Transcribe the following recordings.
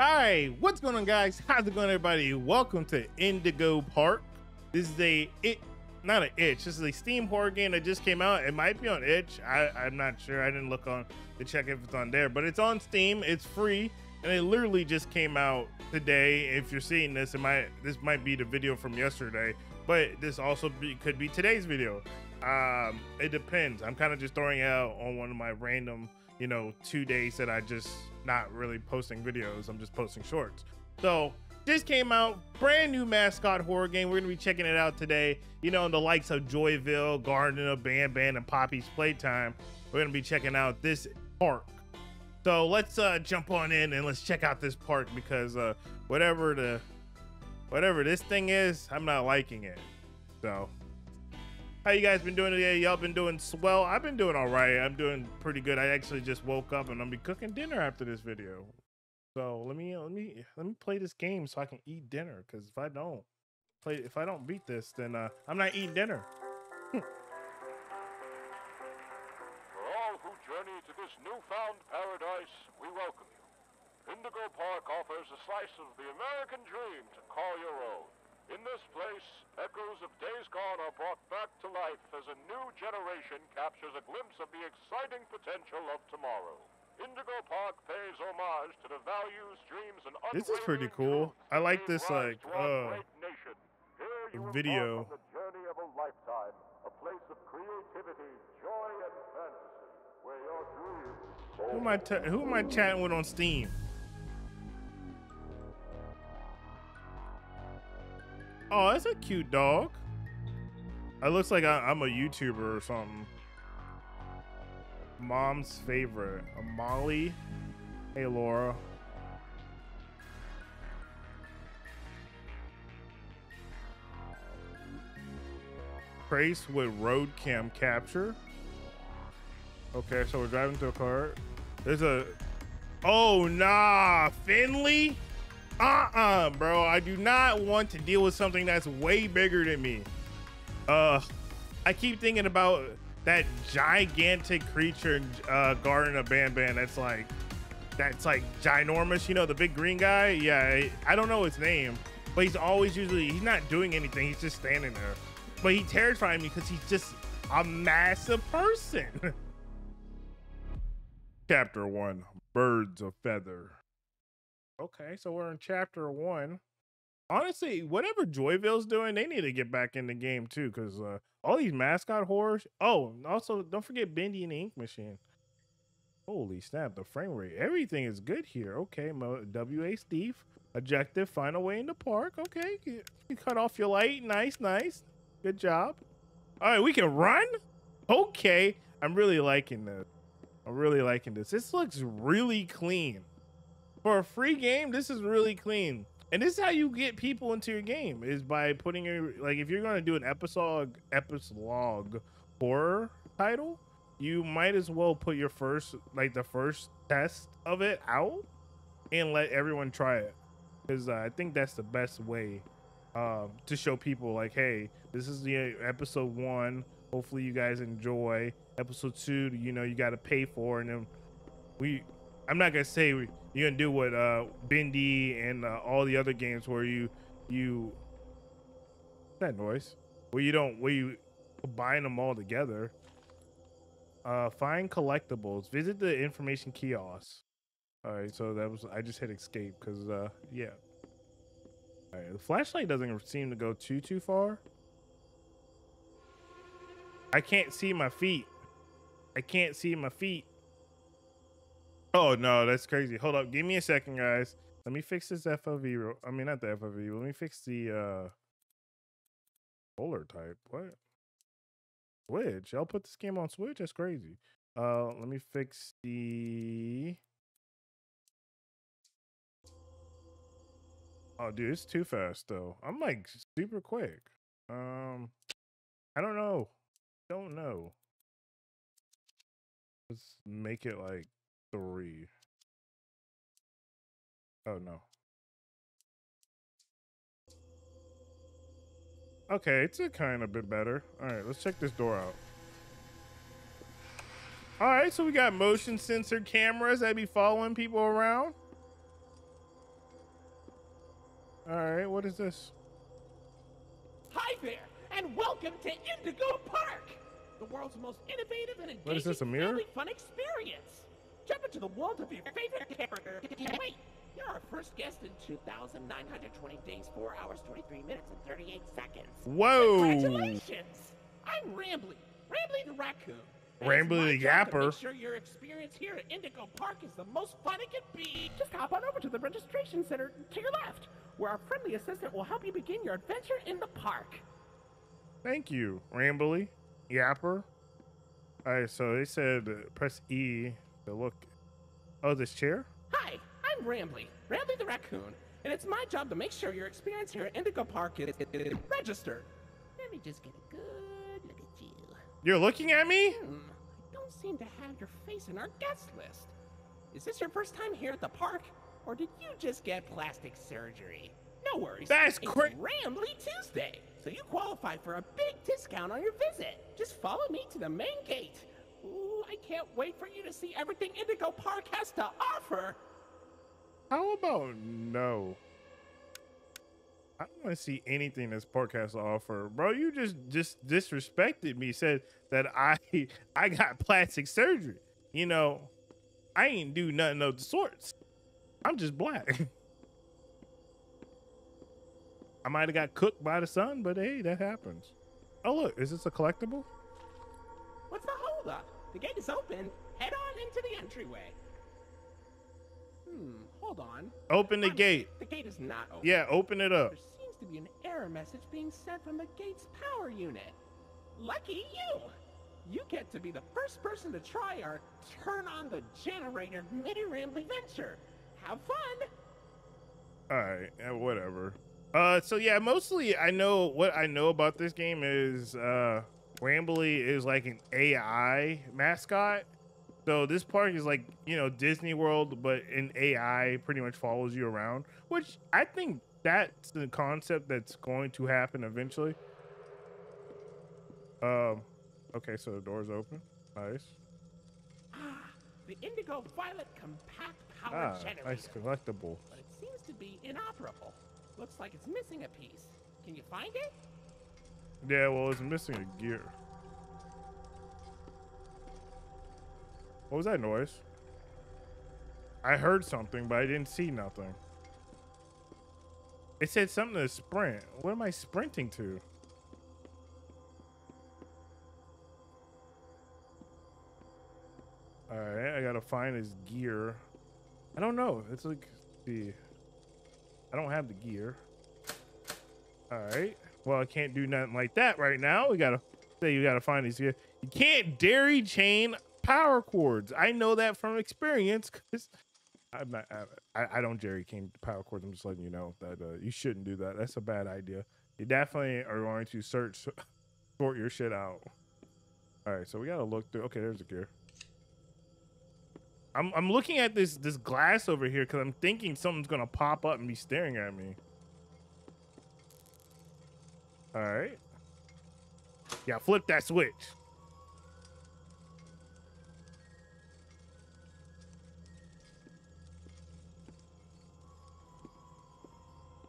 Hi, what's going on, guys? How's it going, everybody? Welcome to Indigo Park. This is a it, not an itch. This is a Steam horror game that just came out. It might be on itch. I, I'm not sure. I didn't look on to check if it's on there, but it's on Steam. It's free, and it literally just came out today. If you're seeing this, it might this might be the video from yesterday, but this also be, could be today's video. Um, it depends. I'm kind of just throwing out on one of my random, you know, two days that I just not really posting videos. I'm just posting shorts. So this came out, brand new mascot horror game. We're gonna be checking it out today. You know, in the likes of Joyville, Garden of Banban, and Poppy's Playtime. We're gonna be checking out this park. So let's uh, jump on in and let's check out this park because uh, whatever the whatever this thing is, I'm not liking it. So how you guys been doing today? Y'all been doing swell. I've been doing all right. I'm doing pretty good. I actually just woke up and I'm be cooking dinner after this video. So let me let me let me play this game so I can eat dinner. Cause if I don't play, if I don't beat this, then uh, I'm not eating dinner. For all who journey to this newfound paradise, we welcome you. Indigo Park offers a slice of the American dream to call your own. In this place, echoes of days gone are brought back to life as a new generation captures a glimpse of the exciting potential of tomorrow. Indigo Park pays homage to the values, dreams, and This is pretty cool. I like this, like, uh, great nation. Here you embark video. the journey of a lifetime, a place of creativity, joy, and fantasy, where your dreams Who am I t- who am I chatting with on Steam? Oh, that's a cute dog. It looks like I, I'm a YouTuber or something. Mom's favorite, Mollie. Hey, Laura. Trace with road cam capture. Okay, so we're driving to a car. There's a. Oh nah, Finley. Uh-uh, bro. I do not want to deal with something that's way bigger than me. Uh, I keep thinking about that gigantic creature in uh, Garden of Banban. That's like, that's like ginormous. You know, the big green guy. Yeah, I, don't know his name, but he's always usually he's not doing anything. He's just standing there. But he terrified me because he's just a massive person. Chapter one: Birds of Feather. Okay, so we're in chapter one. Honestly, whatever Joyville's doing, they need to get back in the game too, because uh, all these mascot horrors. Oh, also don't forget Bendy and the Ink Machine. Holy snap, the frame rate. Everything is good here. Okay, WA Steve. Objective, find a way in the park. Okay, you, cut off your light. Nice, nice. Good job. All right, we can run? Okay. I'm really liking this. I'm really liking this. This looks really clean. For a free game, this is really clean. And this is how you get people into your game is by putting your like if you're gonna do an episode epilogue horror title, you might as well put your first like the first test of it out and let everyone try it. Because uh, I think that's the best way um, to show people like, hey, this is the uh, episode one. Hopefully you guys enjoy. Episode two, you know, you got to pay for, and then we. I'm not gonna say you're gonna do what uh, Bendy and uh, all the other games where you you that noise where you don't where you combine them all together. Uh, find collectibles. Visit the information kiosk. All right, so that was I just hit escape because uh yeah. All right, the flashlight doesn't seem to go too too far. I can't see my feet. I can't see my feet. Oh no, that's crazy. Hold up, give me a second, guys. Let me fix this FOV. I mean, not the FOV. Let me fix the uh solar type. What? Switch. I'll put this game on Switch. That's crazy. Uh, let me fix the. Oh, dude, it's too fast though. I'm like super quick. Um, I don't know. Don't know. Let's make it like three. Oh no. Okay, it's a kind of bit better. All right, let's check this door out. All right, so we got motion sensor cameras that be following people around. All right, what is this? Hi there, and welcome to Indigo Park, the world's most innovative and engaging What is this, a mirror? fun experience. Jump into the world of your favorite character. Wait, you're our first guest in 2,920 days, 4 hours, 23 minutes, and 38 seconds. Whoa! Congratulations! I'm Rambley, Rambley the raccoon. Rambley the yapper. Make sure your experience here at Indigo Park is the most fun it can be. Just hop on over to the registration center to your left, where our friendly assistant will help you begin your adventure in the park. Thank you, Rambley, Yapper. All right, so they said press E to look. Oh, this chair? Hi, I'm Rambley, Rambley the raccoon, and it's my job to make sure your experience here at Indigo Park is, is registered. Let me just get a good look at you. You're looking at me? Hmm, I don't seem to have your face in our guest list. Is this your first time here at the park, or did you just get plastic surgery? No worries. That's it's cra- Rambley Tuesday, so you qualify for a big discount on your visit. Just follow me to the main gate. Ooh, I can't wait for you to see everything Indigo Park has to offer. How about no? I don't want to see anything this park has to offer, bro. You just just disrespected me. Said that I I got plastic surgery. You know, I ain't do nothing of the sorts. I'm just black. I might have got cooked by the sun, but hey, that happens. Oh look, is this a collectible? What's the holdup? The gate is open. Head on into the entryway. Hmm, hold on. Open the gate. The gate is not open. Yeah, open it up. There seems to be an error message being sent from the gate's power unit. Lucky you! You get to be the first person to try our turn on the generator mini rambley venture. Have fun! All right, yeah, whatever. Uh, so yeah, mostly I know what I know about this game is uh, Rambley is like an AI mascot. So this park is like you know Disney World, but an AI pretty much follows you around, which I think that's the concept that's going to happen eventually. Um, okay, so the door's open. Nice. Ah, the Indigo Violet Compact Power Ah, Generator. nice collectible. But it seems to be inoperable. Looks like it's missing a piece. Can you find it? Yeah, well, it's missing a gear. What was that noise? I heard something, but I didn't see nothing. It said something to sprint. What am I sprinting to? All right, I gotta find his gear. I don't know. It's like the. I don't have the gear. All right. Well, I can't do nothing like that right now. We gotta say you gotta find these. You can't dairy chain power cords. I know that from experience because I'm not. I, I don't dairy chain power cords. I'm just letting you know that uh, you shouldn't do that. That's a bad idea. You definitely are going to search sort your shit out. All right, so we gotta look through. Okay, there's the gear. I'm I'm looking at this this glass over here because I'm thinking something's gonna pop up and be staring at me. All right. Yeah, flip that switch.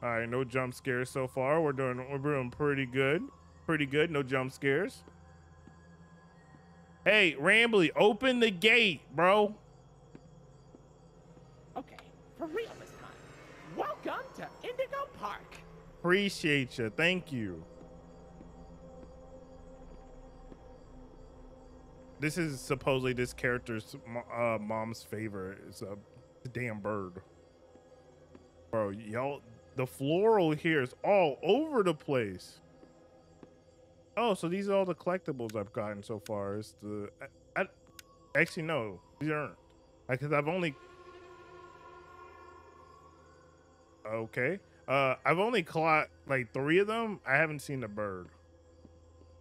All right, no jump scares so far. We're doing we're doing pretty good. Pretty good. No jump scares. Hey, Rambley, open the gate, bro. Okay, for real this time. Welcome to Indigo Park. Appreciate you. Thank you. This is supposedly this character's uh, mom's favorite. It's a, damn bird. Bro, y'all, the floral here is all over the place. Oh, so these are all the collectibles I've gotten so far. It's the, I, I actually no, these aren't. Because I've only. Okay. Uh, I've only caught like three of them. I haven't seen the bird.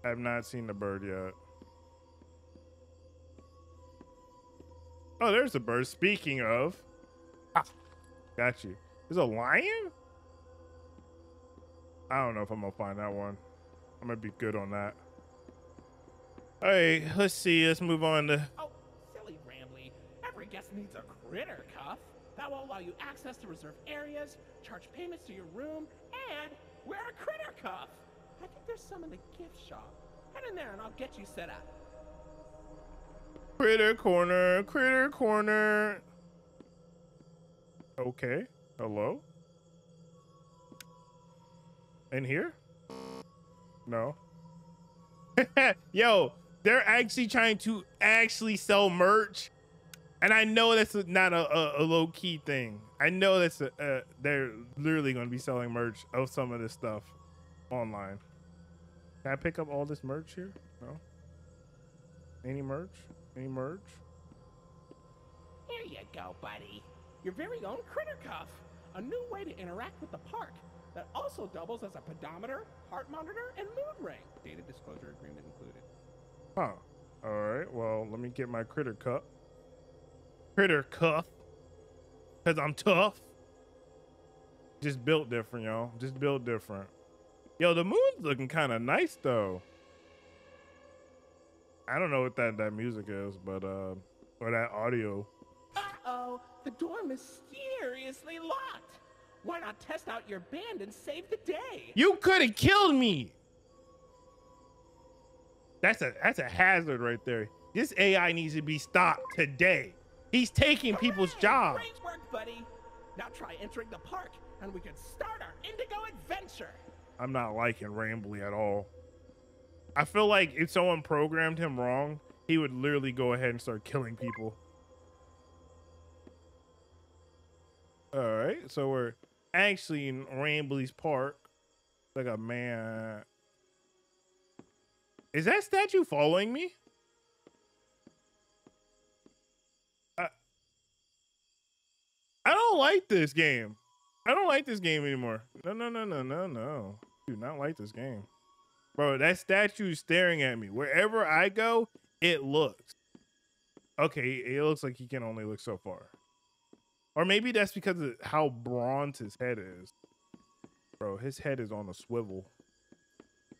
I have not seen the bird yet. Oh, there's a bird. Speaking of, ah, got you. There's a lion. I don't know if I'm gonna find that one. I'm gonna be good on that. All right, let's see. Let's move on to. Oh, silly Rambley. Every guest needs a critter cuff. That will allow you access to reserved areas, charge payments to your room, and wear a critter cuff. I think there's some in the gift shop. Head in there and I'll get you set up. Critter corner, critter corner. Okay. Hello? In here? No. Yo, they're actually trying to actually sell merch. And I know that's not a, a, a low key thing. I know that's a, uh, they're literally going to be selling merch of some of this stuff online. Can I pick up all this merch here? No. Any merch? Any merch? Here you go, buddy. Your very own critter cuff. A new way to interact with the park that also doubles as a pedometer, heart monitor, and mood ring. Data disclosure agreement included. Huh. All right. Well, let me get my critter Cuff. Critter cuff. Cause I'm tough. Just built different, y'all. Just built different. Yo, the moon's looking kind of nice though. I don't know what that that music is, but uh, or that audio. Uh-oh, the door mysteriously locked. Why not test out your band and save the day? You could have killed me. That's a that's a hazard right there. This AI needs to be stopped today. He's taking people's jobs. Great work, buddy. Now try entering the park, and we can start our Indigo adventure. I'm not liking Rambley at all. I feel like if someone programmed him wrong, he would literally go ahead and start killing people. All right, so we're actually in Rambley's Park. Like a man. Is that statue following me? I, I don't like this game. I don't like this game anymore. No, no, no, no, no, no. Do not like this game. Bro, that statue is staring at me. Wherever I go, it looks. Okay, it looks like he can only look so far. Or maybe that's because of how bronze his head is. Bro, his head is on a swivel.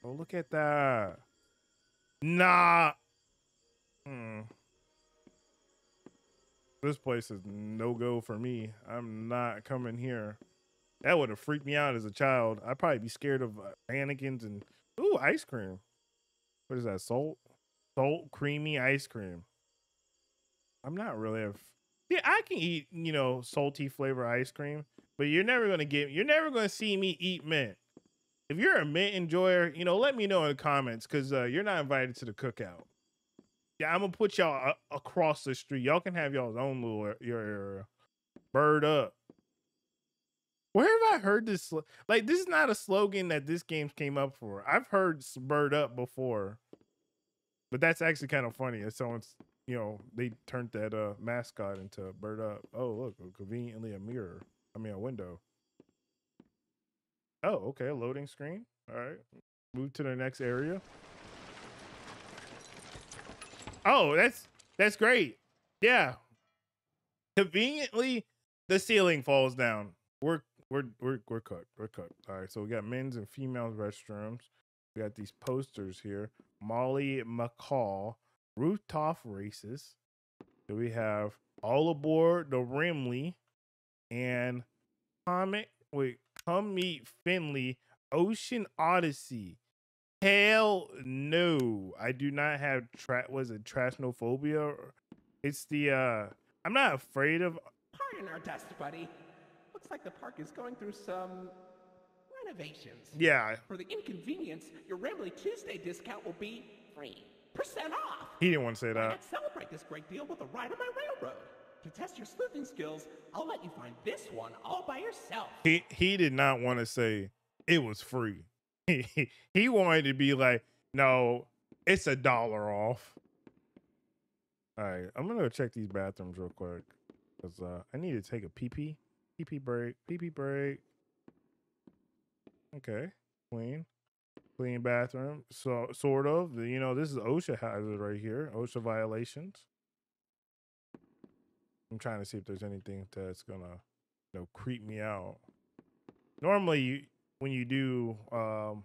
Oh, look at that. Nah. Hmm. This place is no go for me. I'm not coming here. That would have freaked me out as a child. I'd probably be scared of mannequins and ooh, ice cream. What is that? Salt, salt, creamy ice cream. I'm not really a. F- yeah, I can eat you know salty flavor ice cream, but you're never gonna get. You're never gonna see me eat mint. If you're a mint enjoyer, you know, let me know in the comments because uh, you're not invited to the cookout. Yeah, I'm gonna put y'all uh, across the street. Y'all can have y'all's own little your area. Bird up. Where have I heard this? Like, this is not a slogan that this game came up for. I've heard "bird up" before, but that's actually kind of funny. If someone's, you know, they turned that uh mascot into "bird up." Oh, look, conveniently a mirror. I mean, a window. Oh, okay, loading screen. All right, move to the next area. Oh, that's that's great. Yeah. Conveniently, the ceiling falls down. We're we're we're we're cooked. We're cooked. All right. So we got men's and females restrooms. We got these posters here. Mollie Macaw rooftop races. Do we have all aboard the Rimley and Comet? Wait, come meet Finley Ocean Odyssey. Hell no. I do not have tra- was it trashnophobia? It's the uh I'm not afraid of Pardon our dust, buddy. Looks like the park is going through some renovations. yeah, For the inconvenience, your Rambley Tuesday discount will be free. percent off. he didn't want to say that. not celebrate this great deal with a ride on my railroad? To test your sleuthing skills, I'll let you find this one all by yourself. He he did not want to say it was free. He he wanted to be like, no, it's a dollar off. All right, I'm gonna go check these bathrooms real quick because uh, I need to take a pee pee, pee break, pee break. Okay, clean, clean bathroom. So sort of. You know, this is OSHA hazard right here. OSHA violations. I'm trying to see if there's anything that's gonna, you know, creep me out. Normally, you, when you do, um,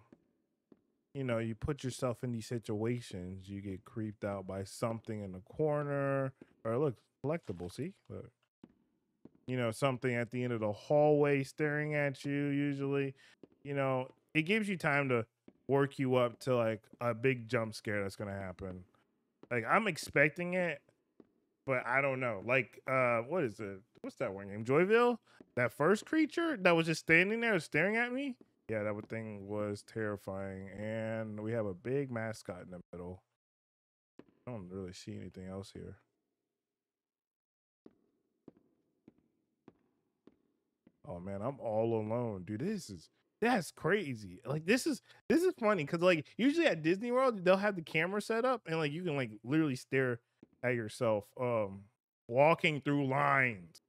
you know, you put yourself in these situations, you get creeped out by something in the corner. Or look, collectible. See, look. You know, something at the end of the hallway staring at you, usually, you know, it gives you time to work you up to like a big jump scare that's gonna happen. Like I'm expecting it, but I don't know. Like, uh, what is it? What's that one name? Joyville? That first creature that was just standing there staring at me? Yeah, that thing was terrifying. And we have a big mascot in the middle. I don't really see anything else here. Oh man, I'm all alone, dude. This is that's crazy. Like this is this is funny because like usually at Disney World they'll have the camera set up and like you can like literally stare at yourself um walking through lines.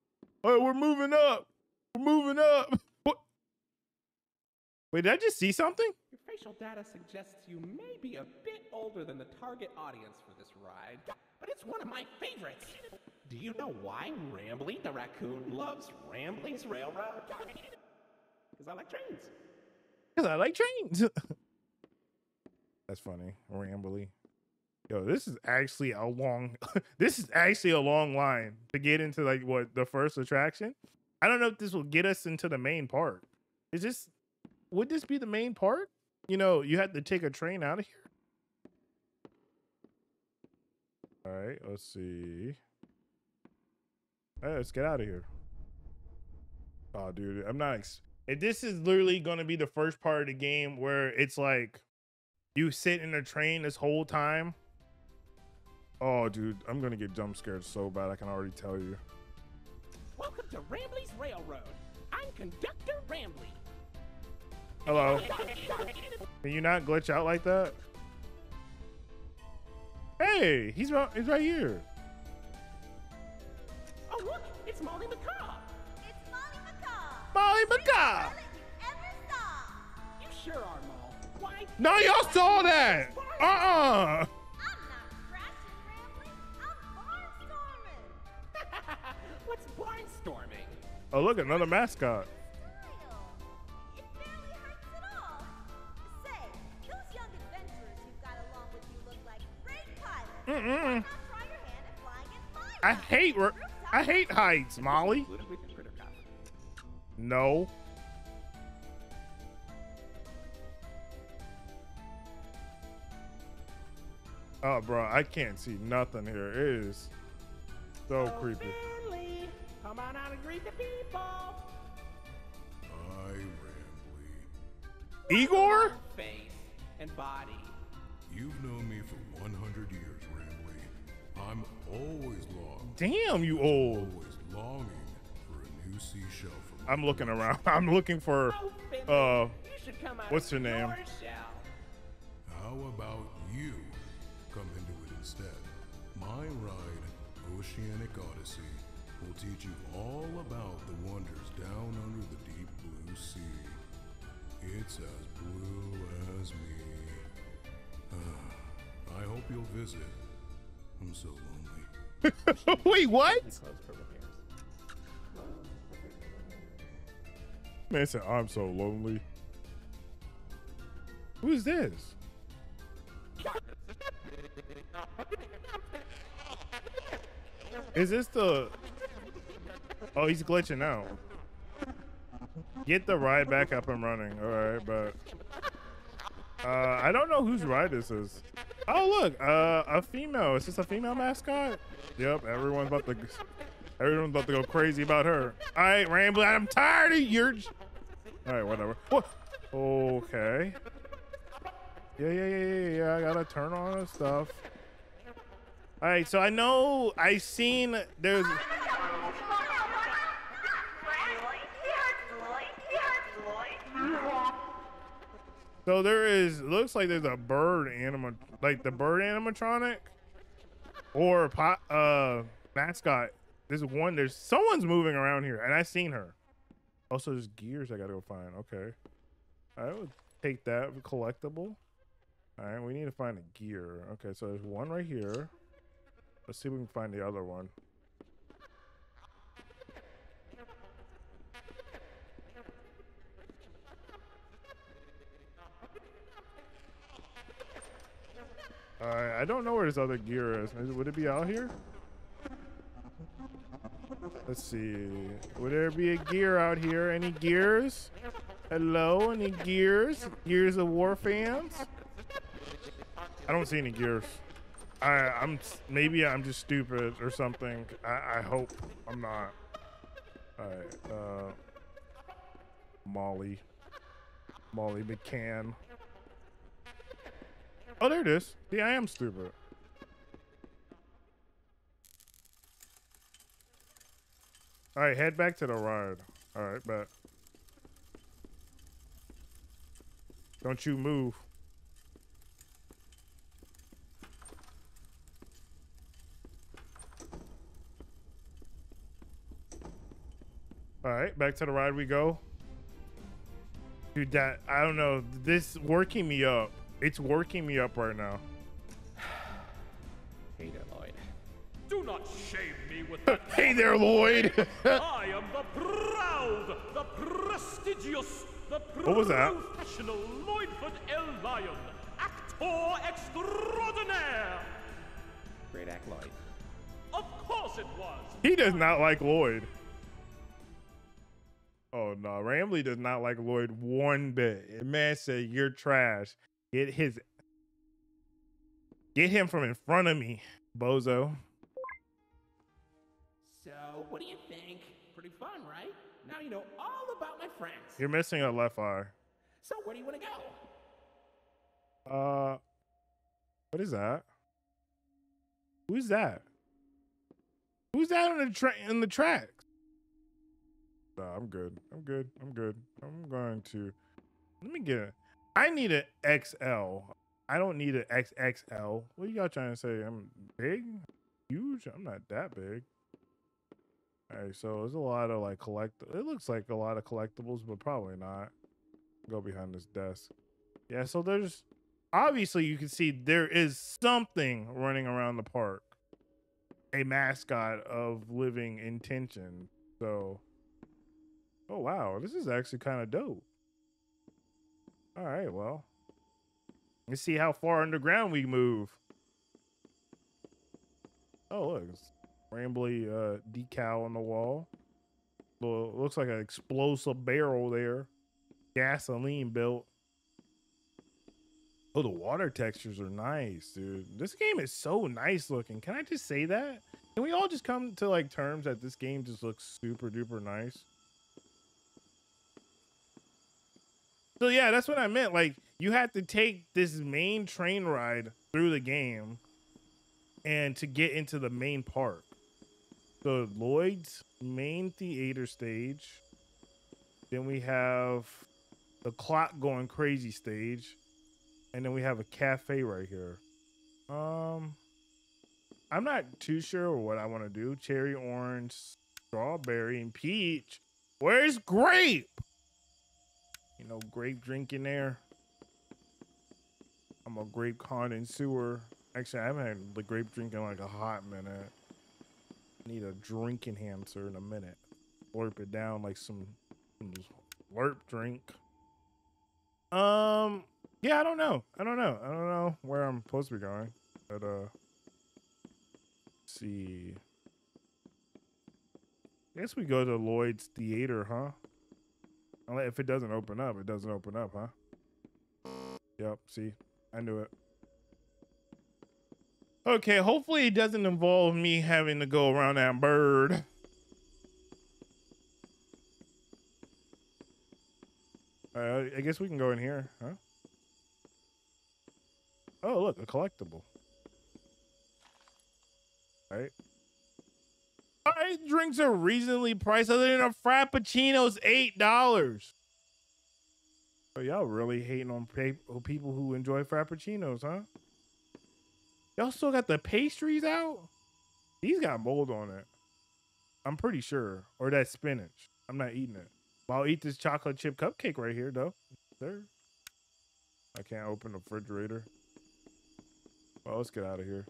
Oh, we're moving up. We're moving up. What? Wait, did I just see something? Your facial data suggests you may be a bit older than the target audience for this ride, but it's one of my favorites. Do you know why Rambley the raccoon loves Rambley's Railroad? Because I like trains. Because I like trains. That's funny. Rambley. Yo, this is actually a long this is actually a long line to get into like what the first attraction. I don't know if this will get us into the main part. Is this would this be the main part? You know, you had to take a train out of here. All right, let's see. Hey, let's get out of here. Oh, dude, I'm not. Ex- if this is literally going to be the first part of the game where it's like you sit in a train this whole time. Oh, dude, I'm gonna get jump scared so bad. I can already tell you. Welcome to Rambley's Railroad. I'm Conductor Rambley. Hello. Can you not glitch out like that? Hey, he's right, he's right here. Look, it's Mollie Macaw. It's Mollie Macaw. Mollie Don't Macaw. you ever stop. You sure are, Mol. Why? No, y'all saw that. Uh-uh. I'm not crashing, Rambley. I'm barnstorming. What's barnstorming? Oh, look, another mascot. Smile. It barely hurts at all. Say, those young adventurers you've got along with you look like great pilots. Why Mm-mm. not try your hand at flying in I hate ro- I hate heights, Mollie. Included with your critter cup. No. Oh, bro, I can't see nothing here. It is so Oh, creepy. Finley, come on out and greet the people. I, Rambley. Igor? Face and body. You've known me for 100 years, Rambley. I'm always long, Damn, you old. always longing for a new seashell for I'm looking around. I'm looking for Oh, Finley, uh you should come out what's of her name? shell. How about you come into it instead? My ride, Oceanic Odyssey, will teach you all about the wonders down under the deep blue sea. It's as blue as me. I hope you'll visit. I'm so lonely. Wait, what? Close for repairs. Man said, I'm so lonely. Who's this? Is this the Oh, he's glitching out. Get the ride back up and running. Alright, but uh I don't know whose ride this is. Oh look, uh a female. Is this a female mascot? Yep, everyone's about to everyone's about to go crazy about her. Alright, Ramble, I'm tired of your Alright, whatever. What? Okay. Yeah, yeah, yeah, yeah, yeah. I gotta turn on the stuff. All right, so I know I seen there's. So there is. Looks like there's a bird anima, like the bird animatronic, or uh mascot. There's one. There's someone's moving around here, and I seen her. Also, there's gears I gotta go find. Okay, I would take that collectible. All right, we need to find a gear. Okay, so there's one right here. Let's see if we can find the other one. Alright, I don't know where this other gear is. Is- Would it be out here? Let's see. Would there be a gear out here? Any gears? Hello, any gears? Gears of War fans? I don't see any gears. I, I'm maybe I'm just stupid or something. I, I hope I'm not. All right, uh, Mollie, Mollie Macaw. Oh, there it is. See, I am stupid. All right, head back to the ride. All right, but don't you move. All right, back to the ride we go. Dude, that I don't know. This working me up. It's working me up right now. Hey there, Lloyd. Do not shame me with that. Hey there, Lloyd. I am the proud, the prestigious, the What was that? professional Lloydford L. Lion, actor extraordinaire. Great act, Lloyd. Of course it was. he does not like Lloyd. Oh no, Rambley does not like Lloyd one bit. The man said you're trash. Get his Get him from in front of me, bozo. So, what do you think? Pretty fun, right? Now you know all about my friends. You're missing a left eye. So, where do you want to go? Uh what is that? Who's that? Who's that on the train in the tracks? Nah, I'm good. I'm good. I'm good. I'm going to let me get it. I need an XL. I don't need an XXL. What y'all trying to say? I'm big? Huge? I'm not that big. Alright, so there's a lot of like collect it looks like a lot of collectibles, but probably not. Go behind this desk. Yeah, so there's obviously you can see there is something running around the park. A mascot of living intention. So Oh wow, this is actually kind of dope. All right, well. Let's see how far underground we move. Oh, look. it's Rambley uh, decal on the wall. Lo- looks like an explosive barrel there. Gasoline built. Oh, the water textures are nice, dude. This game is so nice looking. Can I just say that? Can we all just come to like terms that this game just looks super duper nice? So yeah, that's what I meant. Like you had to take this main train ride through the game and to get into the main park. So Lloyd's main theater stage. Then we have the clock going crazy stage. And then we have a cafe right here. Um I'm not too sure what I want to do. Cherry orange, strawberry, and peach. Where's grape? Know, grape drink in there. I'm a grape connoisseur. Actually, I haven't had the grape drink in like a hot minute. Need a drink enhancer in a minute. Slurp it down like some, slurp drink. Um, yeah, I don't know. I don't know. I don't know where I'm supposed to be going. But uh, see. I guess we go to Lloyd's Theater, huh? If it doesn't open up, it doesn't open up, huh? Yep, see? I knew it. Okay, hopefully it doesn't involve me having to go around that bird. Uh, I guess we can go in here, huh? Oh, look, a collectible. All right, drinks are reasonably priced. Other than a frappuccino's eight dollars. Oh, y'all really hating on on people who enjoy frappuccinos, huh? Y'all still got the pastries out? These got mold on it. I'm pretty sure. Or that spinach. I'm not eating it. But I'll eat this chocolate chip cupcake right here, though. There. I can't open the refrigerator. Well, let's get out of here.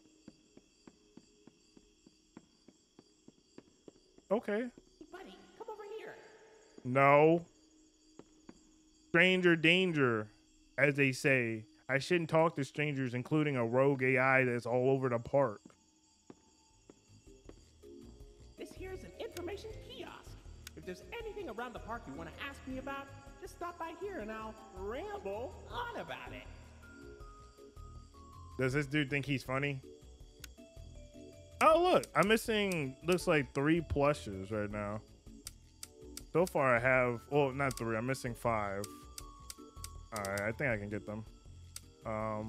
Okay. Hey, buddy, come over here. No. Stranger danger, as they say. I shouldn't talk to strangers, including a rogue AI that's all over the park. This here's an information kiosk. If there's anything around the park you want to ask me about, just stop by here and I'll ramble on about it. Does this dude think he's funny? Oh look, I'm missing looks like three plushes right now. So far I have well not three, I'm missing five. Alright, I think I can get them. Um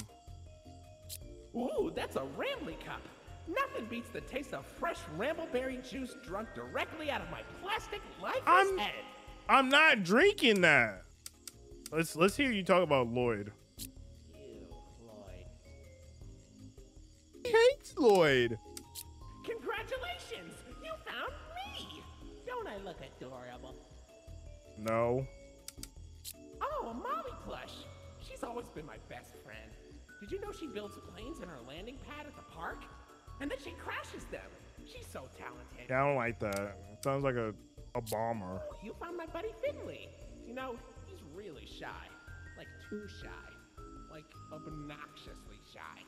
Ooh, that's a Rambley cup. Nothing beats the taste of fresh Rambleberry juice drunk directly out of my plastic lifeless I'm- head. I'm not drinking that. Let's let's hear you talk about Lloyd. You, Lloyd. He hates Lloyd. I look adorable? No. Oh, a Mollie plush. She's always been my best friend. Did you know she builds planes in her landing pad at the park? And then she crashes them. She's so talented. Yeah, I don't like that. Sounds like a, a bomber. Oh, you found my buddy Finley. You know, he's really shy. Like too shy. Like obnoxiously shy.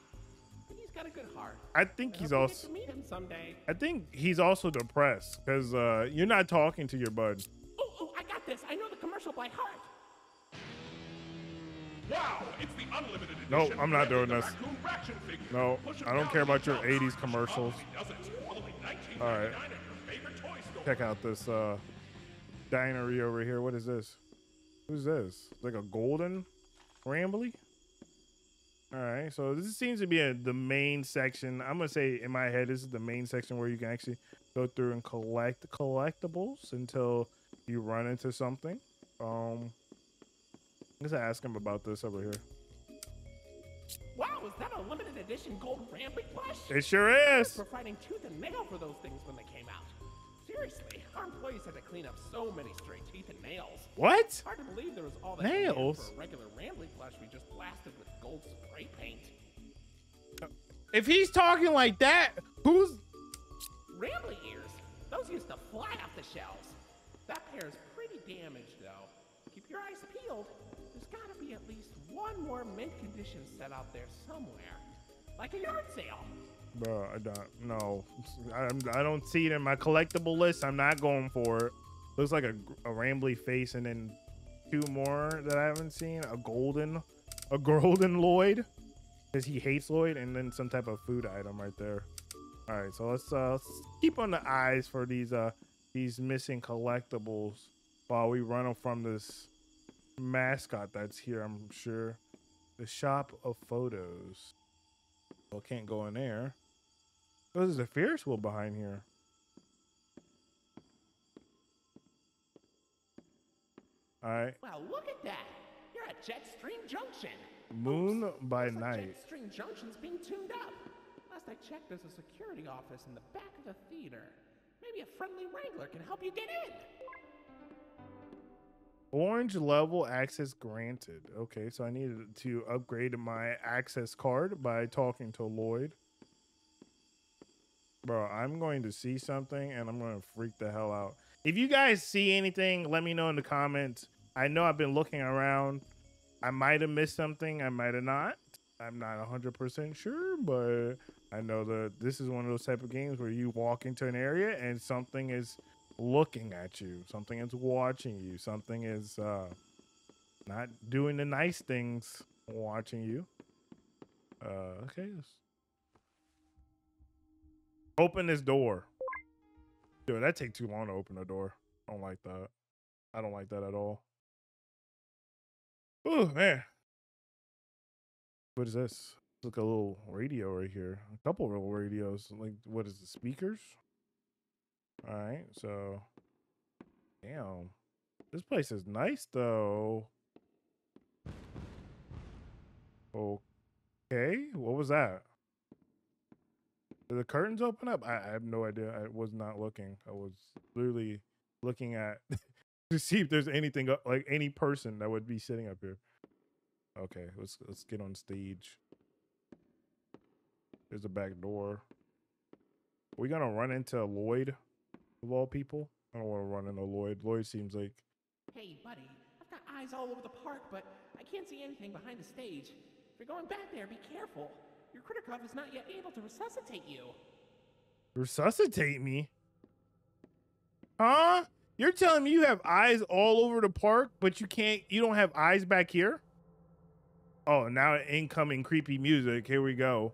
But he's got a good heart. I think I he's also to meet him someday. I think he's also depressed because uh, you're not talking to your bud. Oh, oh, I got this. I know the commercial by heart. Wow, it's the unlimited edition. Nope, I'm not doing this. Raccoon Fraction figure. No, I don't care about your 80s commercials. He doesn't. Only $19.99 All right. at your favorite toy store. Check out this uh, dinery over here. What is this? Who's this? Like a golden rambley? All right, so this seems to be a, the main section. I'm gonna say in my head, this is the main section where you can actually go through and collect collectibles until you run into something. Um, let's ask him about this over here. Wow, is that a limited edition gold Rambley plush? It sure is. We're fighting tooth and nail for those things when they came out. Seriously, our employees had to clean up so many stray teeth and nails. What? Hard to believe there was all that Nails? for a regular Rambley plush we just blasted with gold spray paint. Uh, if he's talking like that, who's Rambley ears, those used to fly off the shelves. That pair is pretty damaged though. Keep your eyes peeled. There's gotta be at least one more mint condition set out there somewhere. Like a yard sale. Bro, I don't no. I'm, I don't see it in my collectible list. I'm not going for it. Looks like a, a rambley face, and then two more that I haven't seen. A golden, a golden Lloyd, because he hates Lloyd, and then some type of food item right there. All right, so let's uh let's keep on the eyes for these uh these missing collectibles while we run from this mascot that's here. I'm sure the shop of photos. Well, can't go in there. Oh, there's a Ferris wheel behind here. All right, Well, look at that. You're at Jetstream Junction. Moon by Looks like Night. Jetstream Junction's being tuned up. Last I checked, there's a security office in the back of the theater. Maybe a friendly wrangler can help you get in. Orange level access granted. Okay, so I needed to upgrade my access card by talking to Lloyd. Bro, I'm going to see something and I'm going to freak the hell out. If you guys see anything, let me know in the comments. I know I've been looking around. I might have missed something. I might have not. I'm not 100% sure, but I know that this is one of those type of games where you walk into an area and something is looking at you, something is watching you, something is uh, not doing the nice things watching you. Uh, okay, open this door. Dude, that take too long to open the door. I don't like that. I don't like that at all. Oh man. What is this? Look a little radio right here. A couple little radios. Like what is the speakers? Alright, so damn. This place is nice though. Okay, what was that? The curtains open up? I, I have no idea. I was not looking. I was literally looking at to see if there's anything like any person that would be sitting up here. Okay, let's let's get on stage. There's a back door. we gonna run into Lloyd of all people? I don't want to run into Lloyd. Lloyd seems like Hey, buddy, I've got eyes all over the park, but I can't see anything behind the stage. If you're going back there, be careful. Your cuff is not yet able to resuscitate you. resuscitate me. Huh? You're telling me you have eyes all over the park, but you can't. You don't have eyes back here. Oh, now incoming creepy music. Here we go.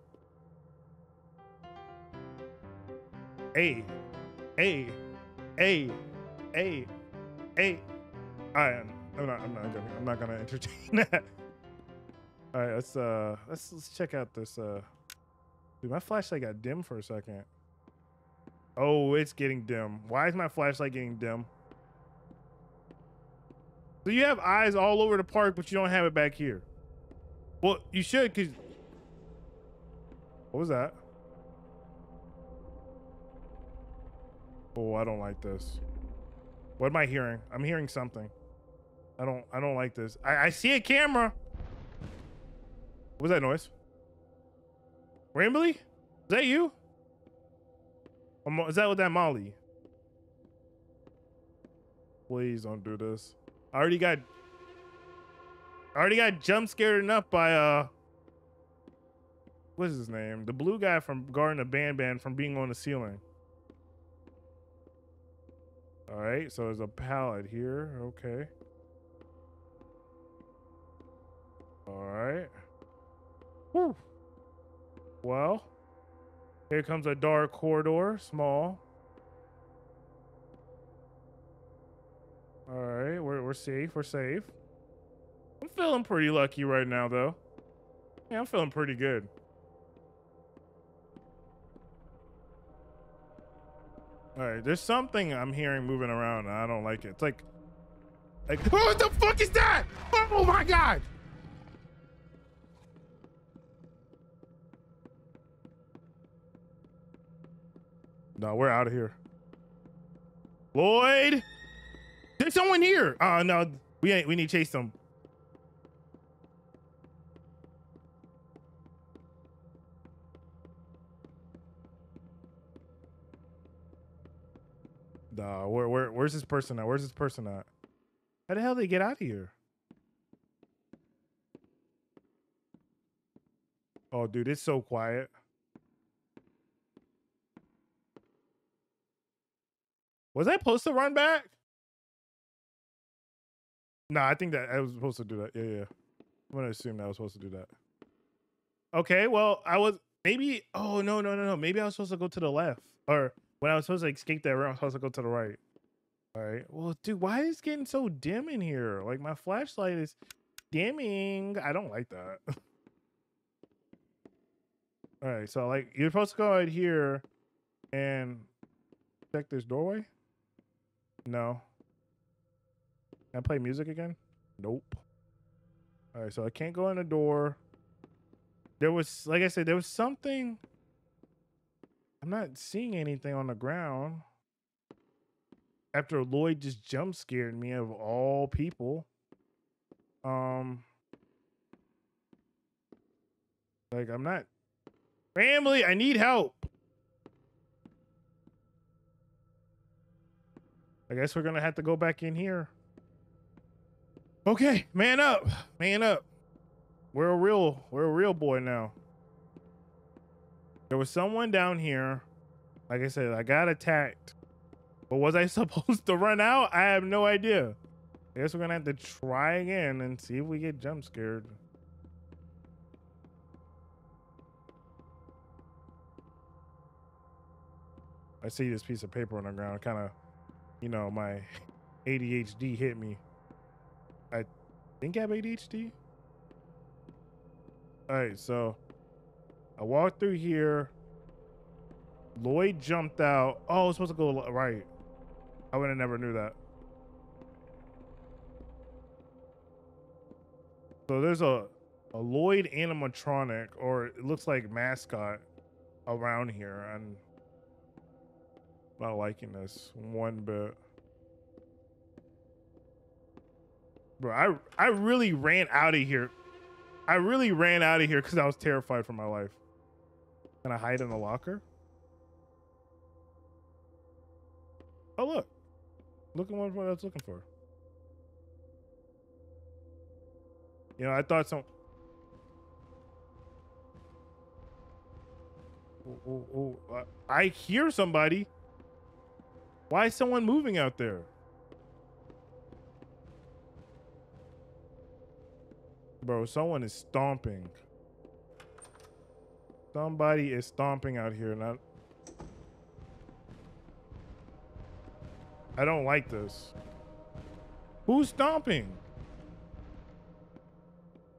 Hey, hey, hey, hey, hey. I, I'm not. I'm not gonna. I'm not gonna entertain that. All right, let's uh, let's let's check out this uh. Dude, my flashlight got dim for a second. Oh, it's getting dim. Why is my flashlight getting dim? So you have eyes all over the park, but you don't have it back here. Well, you should, cause what was that? Oh, I don't like this. What am I hearing? I'm hearing something. I don't. I don't like this. I, I see a camera. Was that noise? Rambley? Is that you? Is that with that Mollie? Please don't do this. I already got. I already got jump scared enough by uh. What's his name? The blue guy from Garten of Banban from being on the ceiling. All right, so there's a pallet here. Okay. All right. Whew. Well, here comes a dark corridor, small. All right, we're we're safe. We're safe. I'm feeling pretty lucky right now, though. Yeah, I'm feeling pretty good. All right, there's something I'm hearing moving around. I don't like it. It's like, like, what the fuck is that? Oh my god! No, we're out of here. Lloyd, there's someone here. Oh no, we ain't. We need to chase them. Nah, where, where, where's this person at? Where's this person at? How the hell did they get out of here? Oh, dude, it's so quiet. Was I supposed to run back? Nah, I think that I was supposed to do that. Yeah, yeah. I'm gonna assume that I was supposed to do that. Okay, well, I was maybe. Oh no, no, no, no. Maybe I was supposed to go to the left, or when I was supposed to escape that room, I was supposed to go to the right. All right. Well, dude, why is it getting so dim in here? Like my flashlight is dimming. I don't like that. All right, so like you're supposed to go right here and check this doorway. No. Can I play music again? Nope. All right, so I can't go in the door. There was, like I said, there was something. I'm not seeing anything on the ground. After Lloyd just jump scared me of all people. Um, like I'm not. Family, I need help. I guess we're gonna have to go back in here. Okay, man up, man up. We're a real, we're a real boy now. There was someone down here. Like I said, I got attacked. But was I supposed to run out? I have no idea. I guess we're gonna have to try again and see if we get jump scared. I see this piece of paper on the ground. Kind of, you know, my ADHD hit me. I think I have ADHD. All right, so I walked through here. Lloyd jumped out. Oh, I was supposed to go right. I would have never knew that. So there's a a Lloyd animatronic, or it looks like mascot, around here, and I'm not liking this one bit. Bro, I I really ran out of here. I really ran out of here because I was terrified for my life. Can I hide in the locker? Oh look. Look at what I was looking for. You know, I thought some Oh, I hear somebody. Why is someone moving out there? Bro, someone is stomping. Somebody is stomping out here, not. I don't like this. Who's stomping?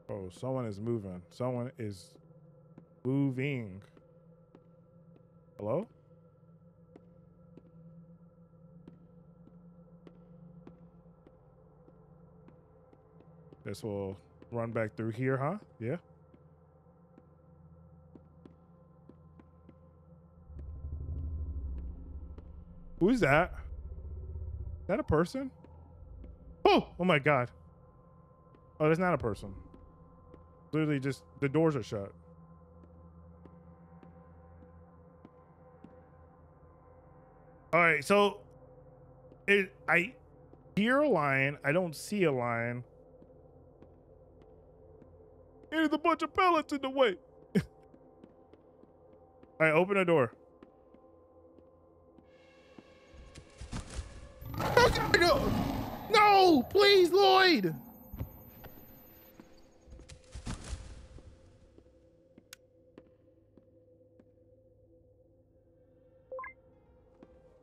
Oh, someone is moving. Someone is moving. Hello? Guess we'll run back through here, huh? Yeah. Who's that? Is that a person? Oh, oh my god. Oh, that's not a person. Literally just the doors are shut. All right, so it I hear a lion. I don't see a lion. There's a bunch of pellets in the way. All right, open the door. No, no, please, Lloyd.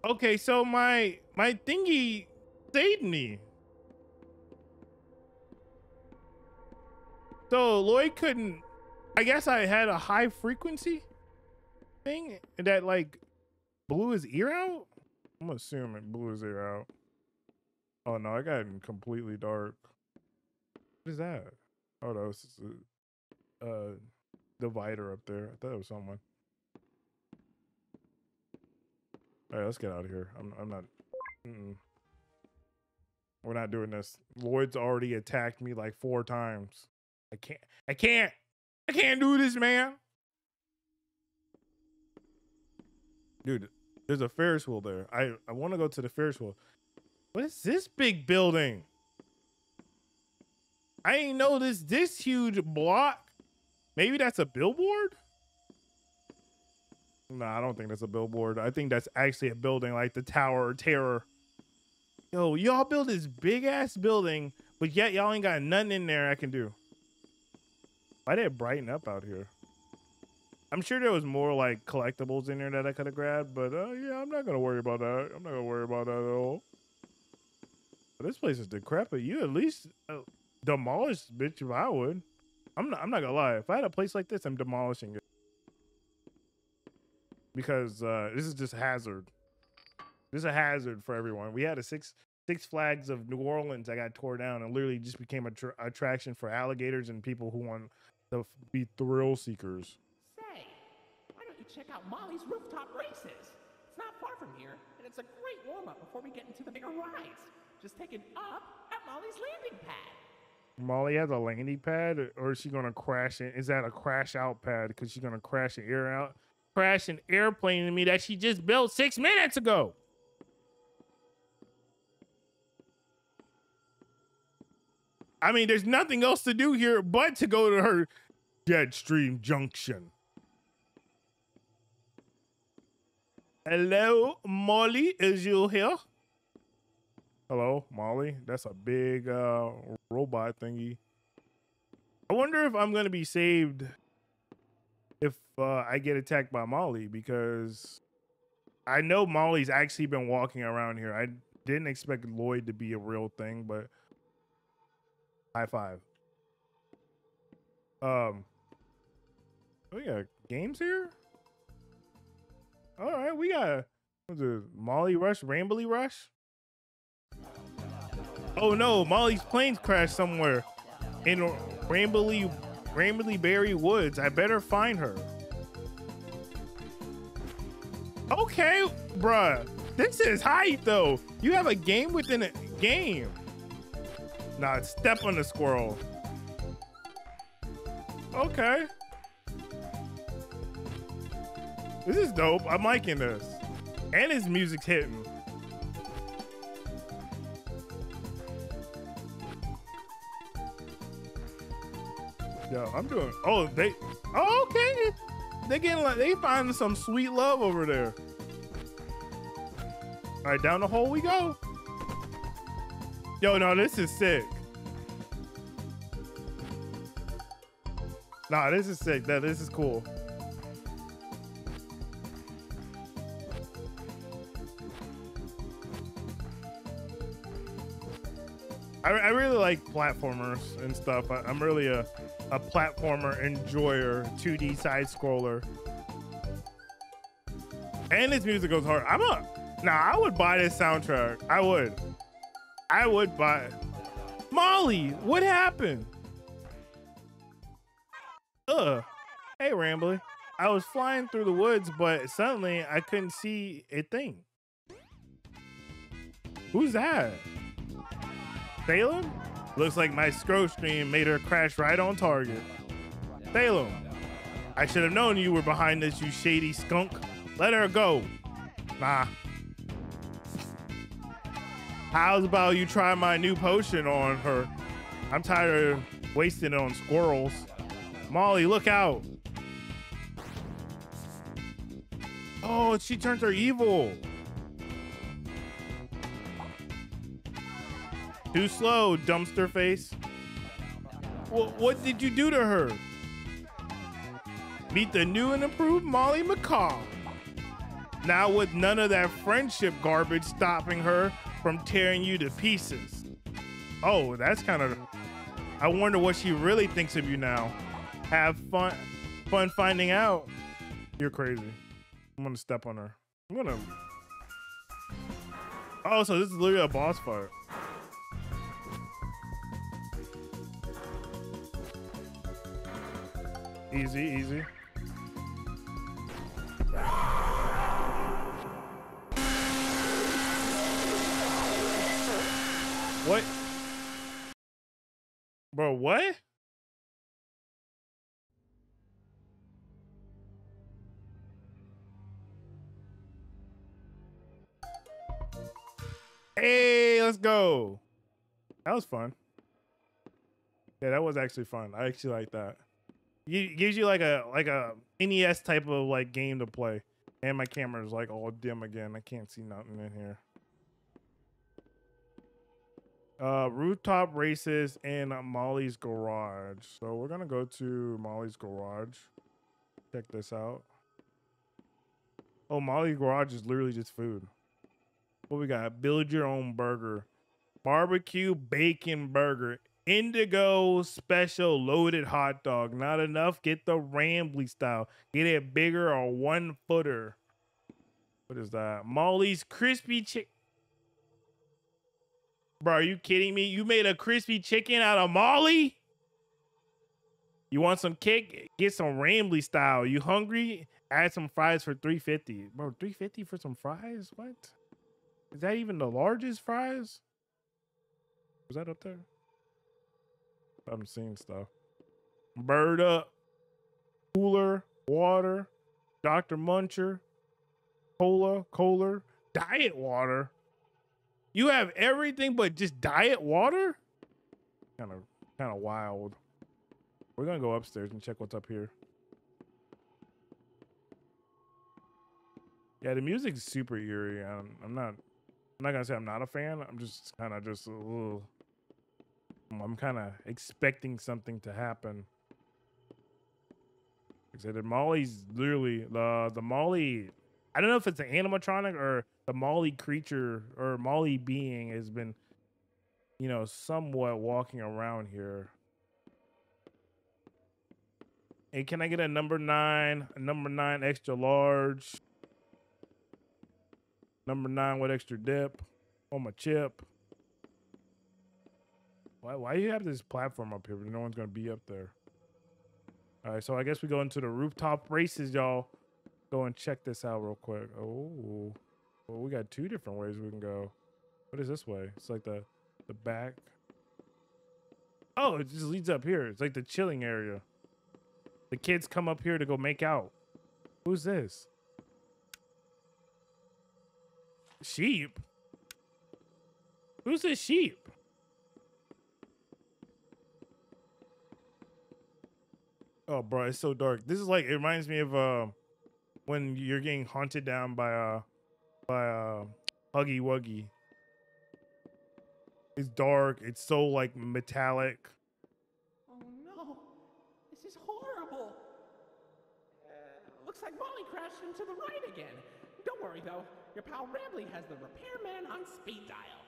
Okay, so my my thingy saved me. So Lloyd couldn't. I guess I had a high frequency thing that like blew his ear out. I'm assuming it blew his ear out. Oh no, I got completely dark. What is that? Oh no, it's a uh, divider up there. I thought it was someone. All right, let's get out of here. I'm I'm not. Mm-mm. We're not doing this. Lloyd's already attacked me like four times. I can't. I can't. I can't do this, man. Dude, there's a Ferris wheel there. I I want to go to the Ferris wheel. What is this big building? I ain't know this this huge block. Maybe that's a billboard. No, I don't think that's a billboard. I think that's actually a building like the Tower of Terror. Yo, y'all build this big ass building, but yet y'all ain't got nothing in there I can do. Why did it brighten up out here? I'm sure there was more like collectibles in there that I could have grabbed, but uh, yeah, I'm not gonna worry about that. I'm not gonna worry about that at all. But this place is decrepit. You at least uh, bitch. If I would, I'm not. I'm not gonna lie. If I had a place like this, I'm demolishing it because uh, this is just hazard. This is a hazard for everyone. We had a six Six Flags of New Orleans that got tore down and literally just became a tr- attraction for alligators and people who want to f- be thrill seekers. Say, why don't you check out Mollie's rooftop races? It's not far from here, and it's a great warm up before we get into the bigger rides. Just take it up at Mollie's landing pad. Mollie has a landing pad, or is she gonna crash it? Is that a crash out pad? Because she's gonna crash an air out, crash an airplane to me that she just built six minutes ago. I mean, there's nothing else to do here but to go to her Jetstream Junction. Hello, Mollie, is you here? Hello, Mollie. That's a big uh, robot thingy. I wonder if I'm gonna be saved if uh, I get attacked by Mollie because I know Mollie's actually been walking around here. I didn't expect Lloyd to be a real thing, but high five. Um, we got games here. All right, we got what's it, Mollie Rush, Rambley Rush. Oh no, Mollie's planes crashed somewhere in Rambley Rambley Berry Woods. I better find her. Okay, bruh. This is hype though. You have a game within a game. Nah, step on the squirrel. Okay. This is dope. I'm liking this. And his music's hitting. Yo, I'm doing. Oh, they. Oh, okay. They getting like they finding some sweet love over there. All right, down the hole we go. Yo, no, this is sick. Nah, this is sick. That this is cool. I, I really like platformers and stuff. I, I'm really a, a platformer enjoyer, 2D side scroller. And this music goes hard. I'm a nah, I would buy this soundtrack. I would. I would buy Mollie, what happened? Ugh. Hey Rambley. I was flying through the woods, but suddenly I couldn't see a thing. Who's that? Salem? Looks like my scroll stream made her crash right on target. Salem, I should have known you were behind this, you shady skunk. Let her go. Nah. How's about you try my new potion on her? I'm tired of wasting it on squirrels. Mollie, look out. Oh, she turned her evil. Too slow, dumpster face. What, what did you do to her? Meet the new and improved Mollie Macaw. Now with none of that friendship garbage stopping her from tearing you to pieces. Oh, that's kind of. I wonder what she really thinks of you now. Have fun, fun finding out. You're crazy. I'm gonna step on her. I'm gonna. Oh, so this is literally a boss fight. Easy, easy. What? Bro, what? Hey, let's go. That was fun. Yeah, that was actually fun. I actually like that. It gives you like a like a NES type of like game to play. And my camera is like all dim again. I can't see nothing in here. Uh, rooftop races in Mollie's garage. So we're gonna go to Mollie's garage. Check this out. Oh, Mollie's garage is literally just food. What we got? Build your own burger, barbecue bacon burger, indigo special loaded hot dog. Not enough? Get the Rambley style. Get it bigger or one footer. What is that? Mollie's crispy chicken. Bro, are you kidding me? You made a crispy chicken out of Mollie? You want some kick? Get some Rambley style. You hungry? Add some fries for 350. Bro, 350 for some fries? What? Is that even the largest fries? Was that up there? I'm seeing stuff. Bird up. Cooler. Water. Dr. Muncher. Cola. Kohler. Diet water. You have everything but just diet water? Kind of kind of wild. We're gonna go upstairs and check what's up here. Yeah, the music's super eerie. I'm, I'm not. I'm not gonna say I'm not a fan. I'm just kind of just a little. I'm kind of expecting something to happen. Like I said, the Mollie's literally the the Mollie. I don't know if it's an animatronic or the Mollie creature or Mollie being has been, you know, somewhat walking around here. Hey, can I get a number nine, a number nine extra large? Number nine with extra dip on my chip. Why why you have this platform up here no one's gonna be up there? Alright, so I guess we go into the rooftop races, y'all. Go and check this out real quick. Oh well we got two different ways we can go. What is this way? It's like the the back. Oh, it just leads up here. It's like the chilling area. The kids come up here to go make out. Who's this? Sheep? Who's this sheep? Oh, bro, it's so dark. This is like it reminds me of uh, when you're getting haunted down by uh by uh Huggy Wuggy. It's dark. It's so like metallic. Oh no, this is horrible. Looks like Mollie crashed into the right again. Don't worry though, your pal Rambley has the repairman on speed dial.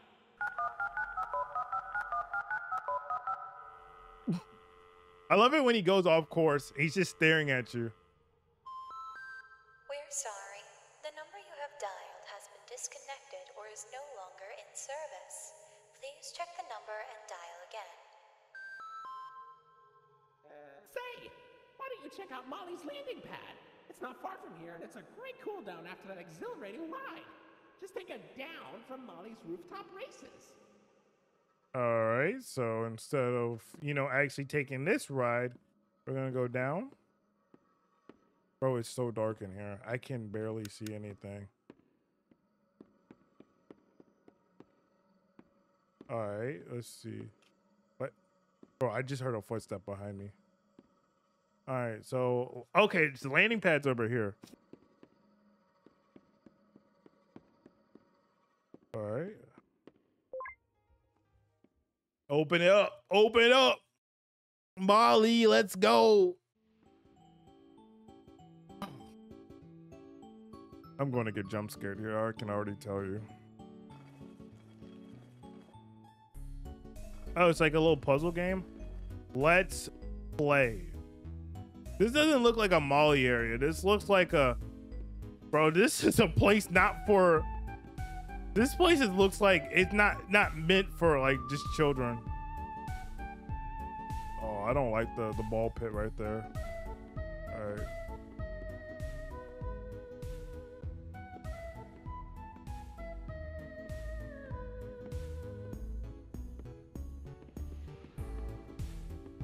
I love it when he goes off course. He's just staring at you. We're sorry. The number you have dialed has been disconnected or is no longer in service. Please check the number and dial again. Say, why don't you check out Mollie's landing pad? It's not far from here, and it's a great cool down after that exhilarating ride. Just take a down from Mollie's rooftop races. All right. So instead of, you know, actually taking this ride, we're going to go down. Bro, it's so dark in here. I can barely see anything. All right. Let's see. What? Bro, I just heard a footstep behind me. All right. So, okay. The landing pad's over here. All right. Open it up. Open it up. Mollie, let's go. I'm going to get jump scared here. I can already tell you. Oh, it's like a little puzzle game. Let's play. This doesn't look like a Mollie area. This looks like a Bro, this is a place not for this place is, looks like it's not not meant for like just children. Oh, I don't like the the ball pit right there. All right.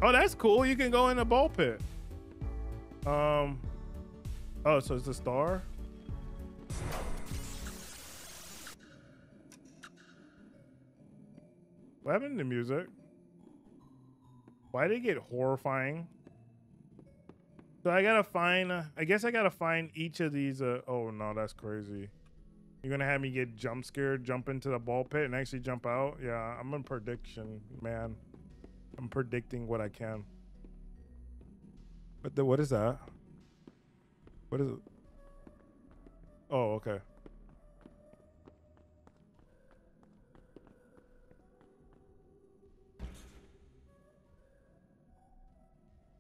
Oh, that's cool. You can go in the ball pit. Um. Oh, so it's a star. What happened to music? Why did it get horrifying? So I gotta find. Uh, I guess I gotta find each of these. Uh, oh no, that's crazy. You're gonna have me get jump scared, jump into the ball pit, and actually jump out. Yeah, I'm in prediction, man. I'm predicting what I can. But the, what is that? What is it? Oh, okay.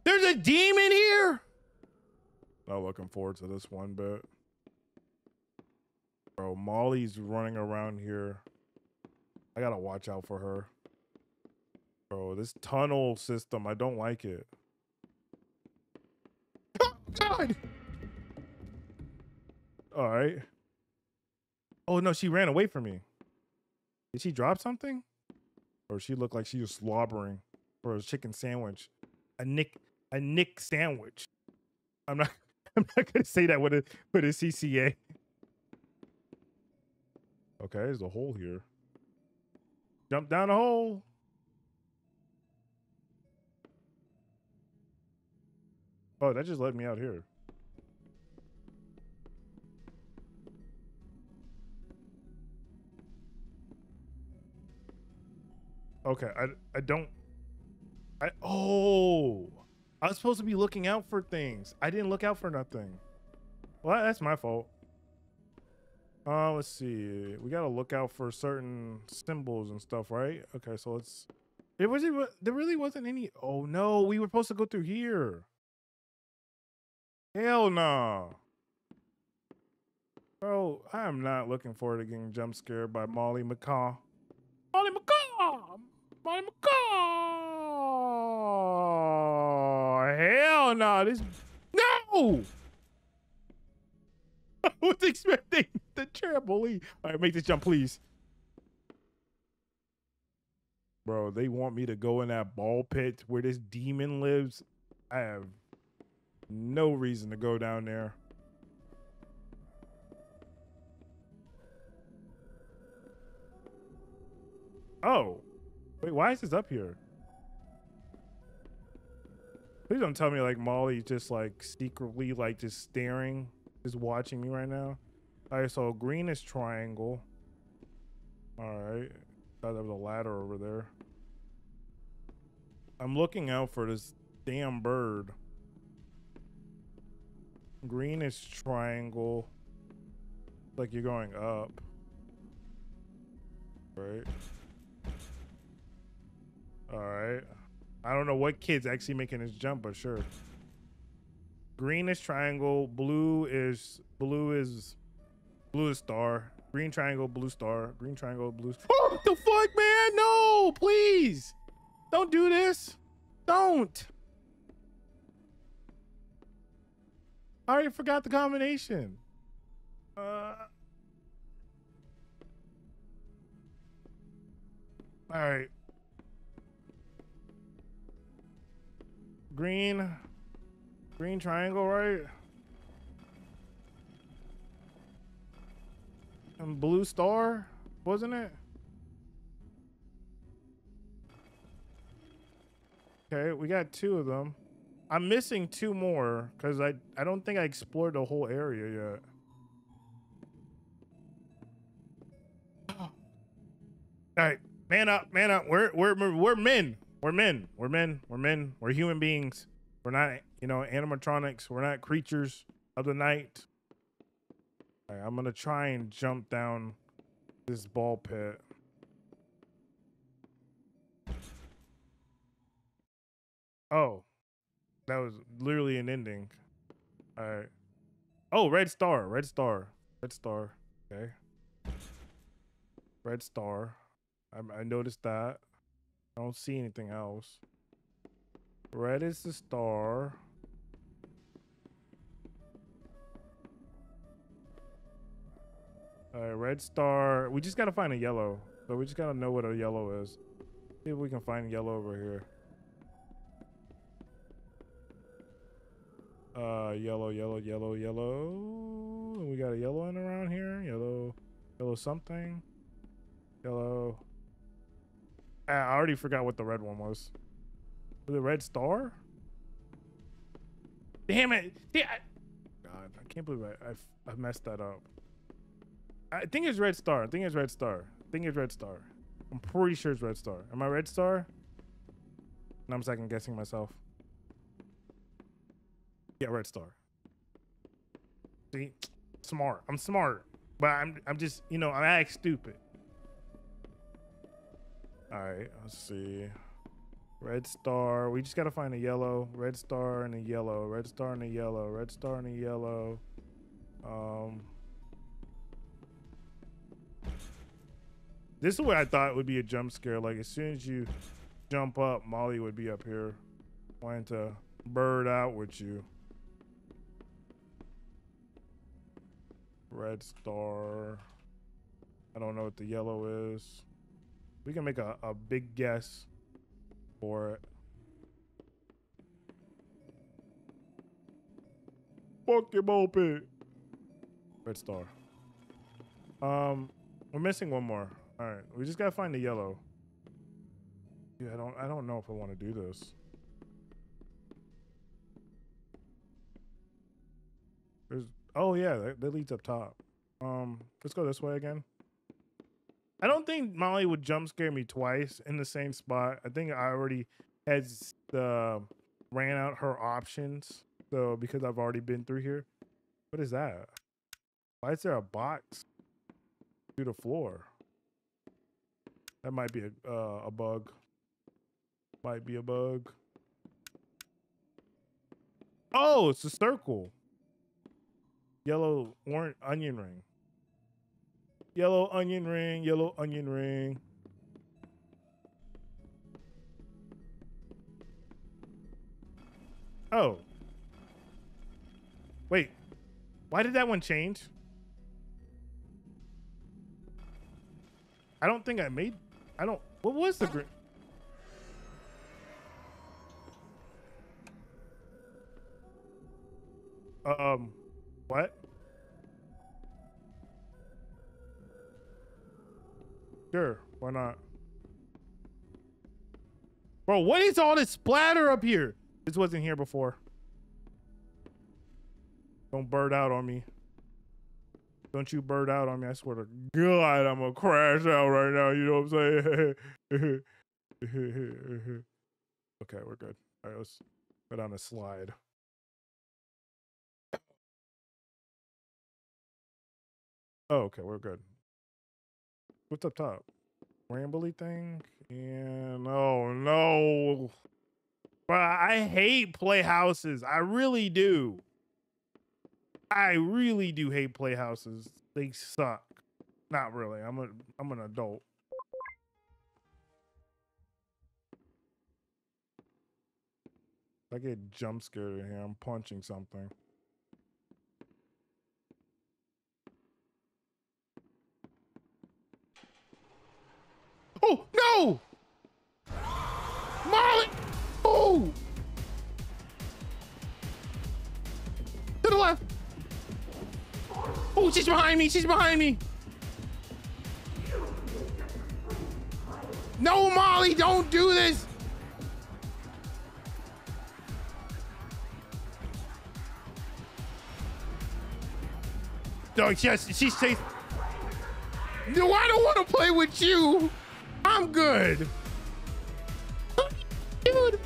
There's a demon here. Not looking forward to this one bit. Bro, Mollie's running around here. I gotta watch out for her. Bro, this tunnel system, I don't like it. Oh, God! All right. Oh, no, she ran away from me. Did she drop something? Or she looked like she was slobbering for a chicken sandwich. A Nick a Nick sandwich. I'm not I'm not gonna say that with a with a CCA. Okay, there's a hole here. Jump down the hole. Oh, that just let me out here. Okay, I I don't I oh I was supposed to be looking out for things. I didn't look out for nothing. Well, that's my fault. Uh, let's see. We gotta look out for certain symbols and stuff, right? Okay, so let's. It was There really wasn't any. Oh no, we were supposed to go through here. Hell no. Bro, I am not looking forward to getting jump scared by Mollie Macaw. Mollie Macaw! Mollie Macaw! Hell no. This. No! I was expecting the trampoline. All right, make this jump, please. Bro, they want me to go in that ball pit where this demon lives. I have no reason to go down there. Oh. Wait, why is this up here? Please don't tell me like Mollie's just like secretly like just staring, just watching me right now. All right, so green is triangle. All right. Thought there was a ladder over there. I'm looking out for this damn bird. Green is triangle. Like you're going up. Right. Alright. I don't know what kid's actually making this jump, but sure. Green is triangle. Blue is blue is blue is star. Green triangle, blue star. Green triangle, blue. Star. What the fuck, man? No, please. Don't do this. Don't. I already forgot the combination. Uh. All right. Green. Green triangle, right? And blue star, wasn't it? Okay, we got two of them. I'm missing two more because I I don't think I explored the whole area yet. All right, man up, man up. We're we're we're men. We're men. We're men. We're men. We're human beings. We're not you know animatronics. We're not creatures of the night. All right, I'm gonna try and jump down this ball pit. Oh, that was literally an ending. All right. Oh, red star, red star, red star. Okay. Red star. I, I noticed that. I don't see anything else. Red is the star. All right, red star. We just gotta find a yellow. So we just gotta know what a yellow is. See if we can find yellow over here. Uh, yellow, yellow, yellow, yellow. We got a yellow in around here. Yellow, yellow something. Yellow. Ah, I already forgot what the red one was. Was it red star? Damn it! Damn, I, God, I can't believe I, I I messed that up. I think it's red star. I think it's red star. I think it's red star. I'm pretty sure it's red star. Am I red star? And I'm second guessing myself. Yeah, red star. See, smart. I'm smart, but I'm I'm just you know I act stupid. All right, let's see. Red star. We just gotta find a yellow. Red star and a yellow. Red star and a yellow. Red star and a yellow. Um. This is what I thought would be a jump scare. Like as soon as you jump up, Mollie would be up here, wanting to bird out with you. Red star. I don't know what the yellow is. We can make a, a big guess for it. Fuck your pit. Red star. Um, we're missing one more. All right, we just gotta find the yellow. Yeah, I don't. I don't know if I want to do this. Oh yeah, that, that leads up top. Um, let's go this way again. I don't think Mollie would jump scare me twice in the same spot. I think I already had the ran out her options. So because I've already been through here. What is that? Why is there a box through the floor? That might be a uh, a bug. Might be a bug. Oh, it's a circle. Yellow orange onion ring. Yellow onion ring, yellow onion ring. Oh. Wait. Why did that one change? I don't think I made I don't what was the green Um what? Sure, why not? Bro, what is all this splatter up here? This wasn't here before. Don't bird out on me. Don't you bird out on me. I swear to God, I'm gonna crash out right now. You know what I'm saying? okay, we're good. All right, let's go down the slide. Oh, okay, we're good. What's up top? Rambley thing? And oh no. I hate playhouses. I really do. I really do hate playhouses. They suck. Not really. I'm a I'm an adult. I get jump scared in here. I'm punching something. No! Mollie! Oh! To the left! Oh, she's behind me! She's behind me! No, Mollie, don't do this! No, yes, she's safe. No, I don't want to play with you. I'm good. Dude.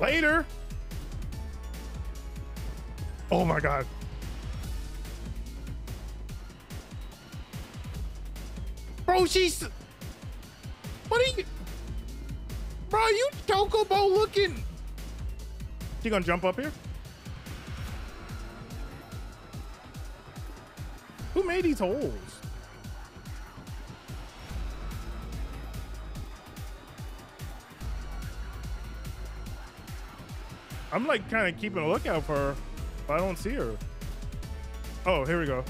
Later. Oh my god. Bro, she's. What are you. Bro, you chocobo looking. She gonna jump up here? These holes? I'm like kind of keeping a lookout for her, but I don't see her. Oh, here we go.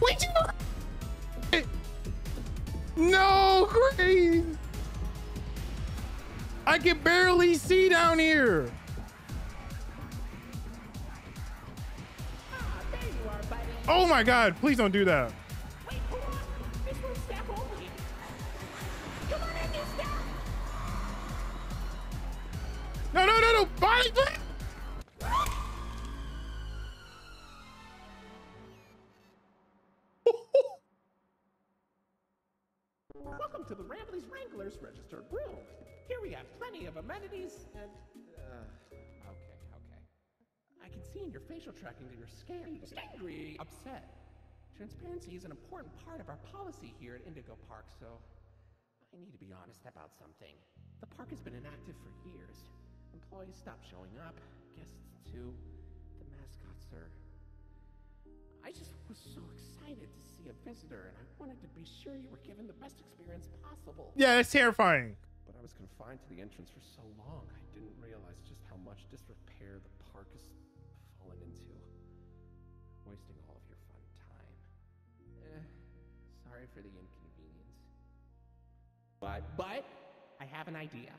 Wait, you No, great. I can barely see down here. Oh my god, please don't do that. Wait, hold on. This one's staff only. Come on in, staff. No, no, no, no. Body, please. Welcome to the Rambley's Wranglers registered room. Here we have plenty of amenities and. Uh, okay, okay. I can see in your facial tracking that you're scared, angry, upset. Transparency is an important part of our policy here at Indigo Park, so I need to be honest about something. The park has been inactive for years. Employees stopped showing up, guests too. The mascots are I just was so excited to see a visitor, and I wanted to be sure you were given the best experience possible. Yeah, that's terrifying. But I was confined to the entrance for so long, I didn't realize just how much disrepair the park has into. Wasting all of your fun time. Eh, sorry for the inconvenience. But, but, I have an idea.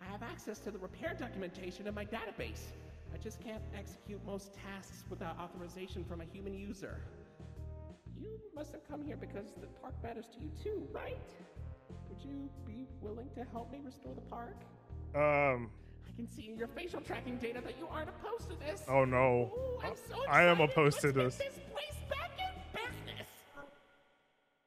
I have access to the repair documentation in my database. I just can't execute most tasks without authorization from a human user. You must have come here because the park matters to you too, right? Would you be willing to help me restore the park? Um. I can see in your facial tracking data that you aren't opposed to this. Oh no. Ooh, I'm so I am opposed to Let's this. get this place back in business.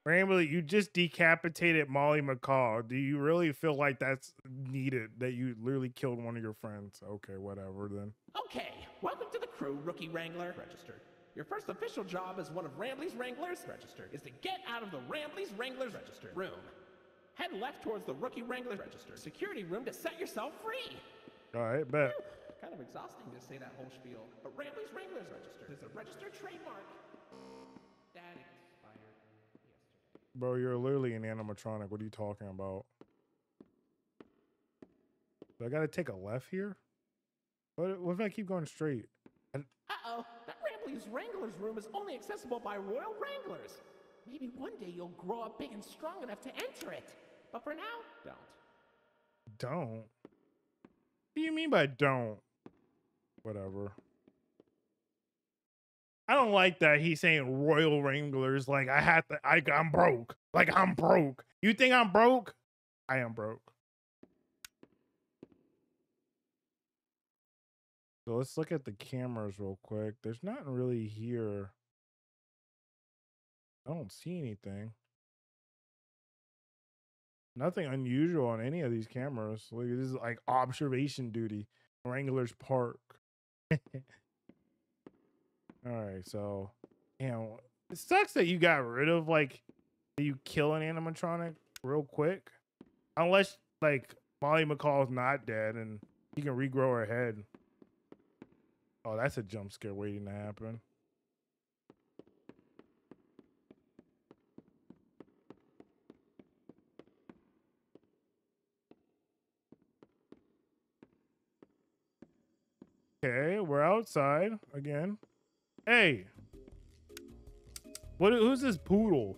Rambley, you just decapitated Mollie Macaw. Do you really feel like that's needed? That you literally killed one of your friends? Okay, whatever then. Okay, welcome to the crew, Rookie Wrangler. Registered. Your first official job as one of Rambley's Wranglers, registered, is to get out of the Rambley's Wranglers registered room. Head left towards the Rookie Wrangler registered security room to set yourself free. All right, bet. Kind of exhausting to say that whole spiel, but Rambley's Wranglers registered is a registered trademark. That expired yesterday. Bro, you're literally an animatronic. What are you talking about? Do I gotta take a left here? What, what if I keep going straight? Uh-oh, that Rambley's Wranglers room is only accessible by Royal Wranglers. Maybe one day you'll grow up big and strong enough to enter it. But for now, don't. Don't. Do you mean by don't? Whatever. I don't like that he's saying Royal Wranglers. Like I had to. I, I'm broke. Like I'm broke. You think I'm broke? I am broke. So let's look at the cameras real quick. There's nothing really here. I don't see anything. Nothing unusual on any of these cameras. Like this is like observation duty. Wranglers Park. All right, so you know it sucks that you got rid of like you kill an animatronic real quick, unless like Mollie Macaw's not dead and you can regrow her head. Oh, that's a jump scare waiting to happen. Okay, we're outside again. Hey, what? Who's this poodle?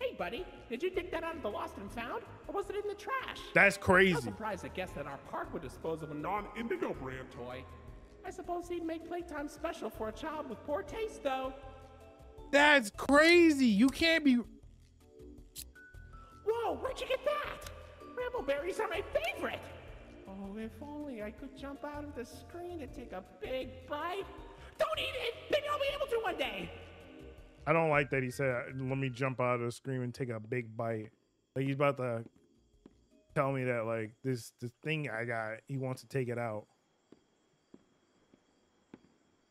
Hey, buddy, did you dig that out of the lost and found, or was it in the trash? That's crazy. I'm surprised a guest at our park would dispose of a non-Indigo brand toy. I suppose he'd make playtime special for a child with poor taste, though. That's crazy. You can't be. Whoa, where'd you get that? Brambleberries are my favorite. Oh, if only I could jump out of the screen and take a big bite. Don't eat it! Maybe I'll be able to one day. I don't like that he said, "Let me jump out of the screen and take a big bite." Like he's about to tell me that like this this thing I got, he wants to take it out.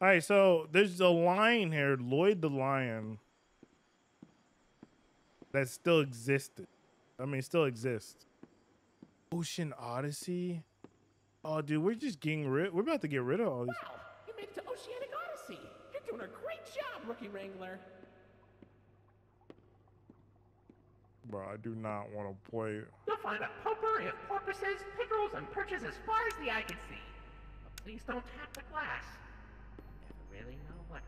All right, so there's a lion here, Lloyd the lion, that still existed. I mean, still exists. Ocean Odyssey. Oh, dude, we're just getting rid. We're about to get rid of all these. Wow, you made it to Oceanic Odyssey. You're doing a great job, Rookie Wrangler. Bro, I do not want to play. You'll find a potpourri of porpoises, pickerels, and perches as far as the eye can see. But please don't tap the glass. Never really know what.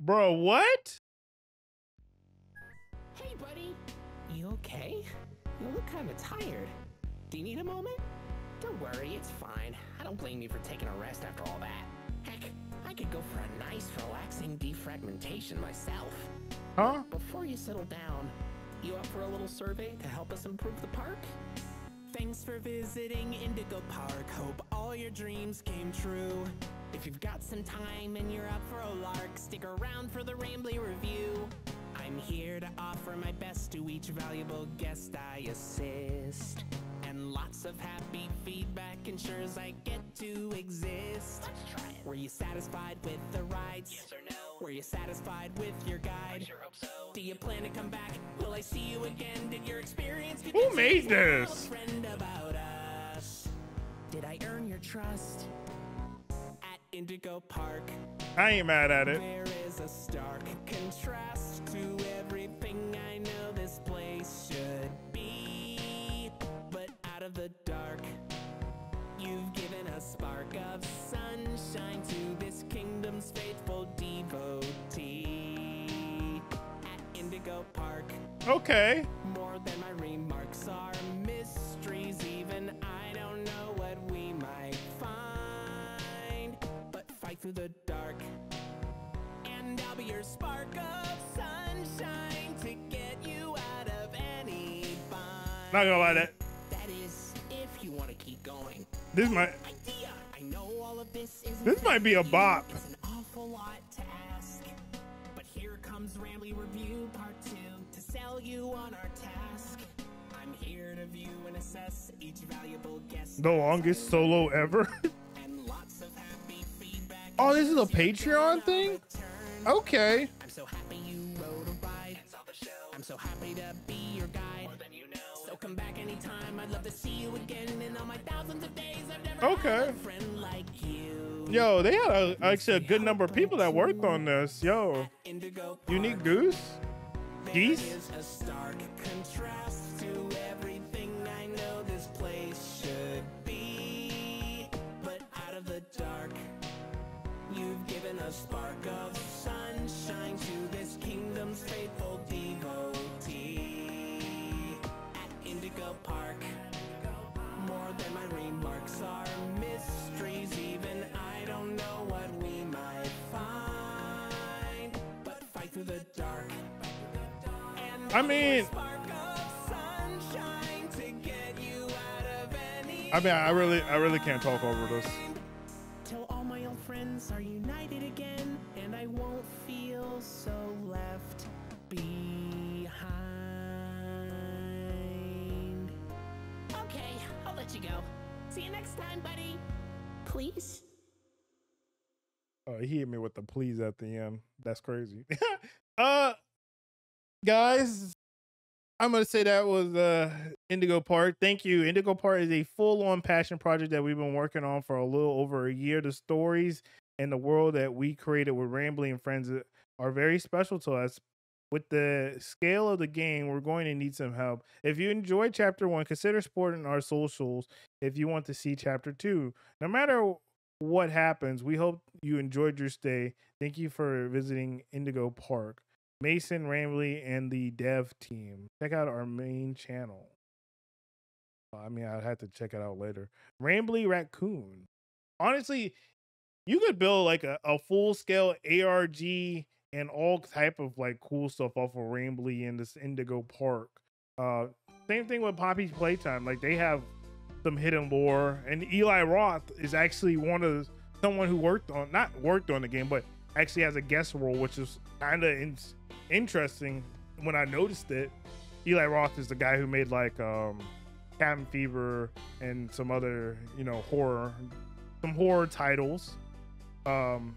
Bro, what? Okay? You look kind of tired. Do you need a moment? Don't worry, it's fine. I don't blame you for taking a rest after all that. Heck, I could go for a nice, relaxing defragmentation myself. Huh? Before you settle down, you up for a little survey to help us improve the park? Thanks for visiting Indigo Park. Hope all your dreams came true. If you've got some time and you're up for a lark, stick around for the Rambley review. I'm here to offer my best to each valuable guest I assist. And lots of happy feedback ensures I get to exist. Let's try it. Were you satisfied with the rides? Yes or no? Were you satisfied with your guide? I sure hope so. Do you plan to come back? Will I see you again? Did your experience Who made you to tell a this? friend about us? Did I earn your trust? Indigo Park, I ain't mad at it. there is a stark contrast to everything I know this place should be. But out of the dark, you've given a spark of sunshine to this kingdom's faithful devotee. At Indigo Park, Okay. more than my remarks are through the dark, and I'll be your spark of sunshine to get you out of any bind. Not gonna lie, that That is, if you want to keep going. this might Idea! I know all of this is. This might be a bop. It's an awful lot to ask. But here comes Rambley Review Part 2 to sell you on our task. I'm here to view and assess each valuable guest. the longest solo ever. Oh, this is a Patreon thing? okay. I'm so happy you rode a ride. I'm so happy to be your guide. So come back anytime. I'd love to see you again. In all my thousands of days, I've never Okay. had a friend like you. Yo, they had a, actually a good number of people that worked on this. Yo, Unique. Goose, Geese. A spark of sunshine to this kingdom's faithful devotee. At Indigo Park, more than my remarks are mysteries. Even I don't know what we might find. But fight through the dark. I mean- spark of sunshine to get you out of any I mean, I really, I really can't talk over this. Go. See you next time, buddy. Please? Oh, he hit me with the please at the end. That's crazy. uh guys, I'm gonna say that was uh Indigo Park. Thank you. Indigo Park is a full-on passion project that we've been working on for a little over a year. The stories and the world that we created with Rambley and Friends are very special to us. With the scale of the game, we're going to need some help. If you enjoy chapter one, consider supporting our socials if you want to see chapter two. No matter what happens, we hope you enjoyed your stay. Thank you for visiting Indigo Park. Mason Rambley and the dev team. Check out our main channel. I mean, I'd have to check it out later. Rambley Raccoon. Honestly, you could build like a, a full scale ARG and all type of like cool stuff off of Rambley and this Indigo Park. Uh, same thing with Poppy's Playtime. Like they have some hidden lore, and Eli Roth is actually one of someone who worked on not worked on the game, but actually has a guest role, which is kind of in, interesting when I noticed it. Eli Roth is the guy who made like um, Cabin Fever and some other you know horror, some horror titles. Um,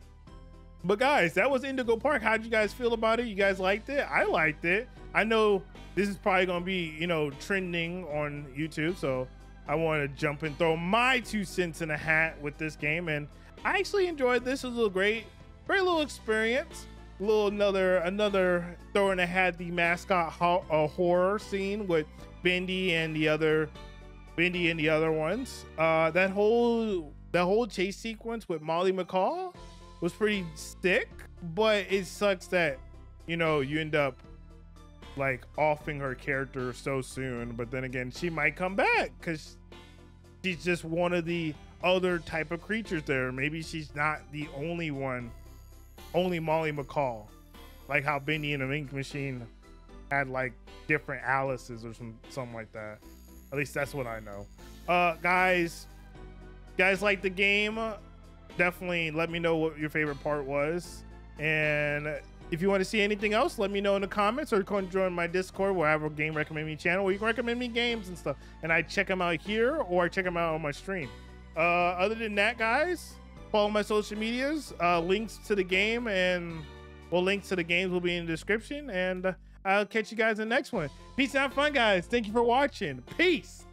but guys, that was Indigo Park. How'd you guys feel about it? You guys liked it? I liked it. I know this is probably gonna be, you know, trending on YouTube, so I want to jump and throw my two cents in a hat with this game. And I actually enjoyed this. It was a great, great little experience. A little another another throwing a hat the mascot ho- a horror scene with Bendy and the other Bendy and the other ones. Uh, that whole that whole chase sequence with Mollie Macaw was pretty sick, but it sucks that you know you end up like offing her character so soon. But then again, she might come back because she's just one of the other type of creatures there. Maybe she's not the only one, only Mollie Macaw, like how Bendy and the Ink Machine had like different Alice's or some something like that. At least that's what I know. Uh, guys, guys like the game definitely let me know what your favorite part was. And if you want to see anything else, let me know in the comments or come join my Discord where I have a game recommend me channel where you can recommend me games and stuff. And I check them out here or I check them out on my stream. Uh, other than that, guys, follow my social medias. Uh, links to the game and well, links to the games will be in the description. And I'll catch you guys in the next one. Peace and have fun, guys. Thank you for watching. Peace.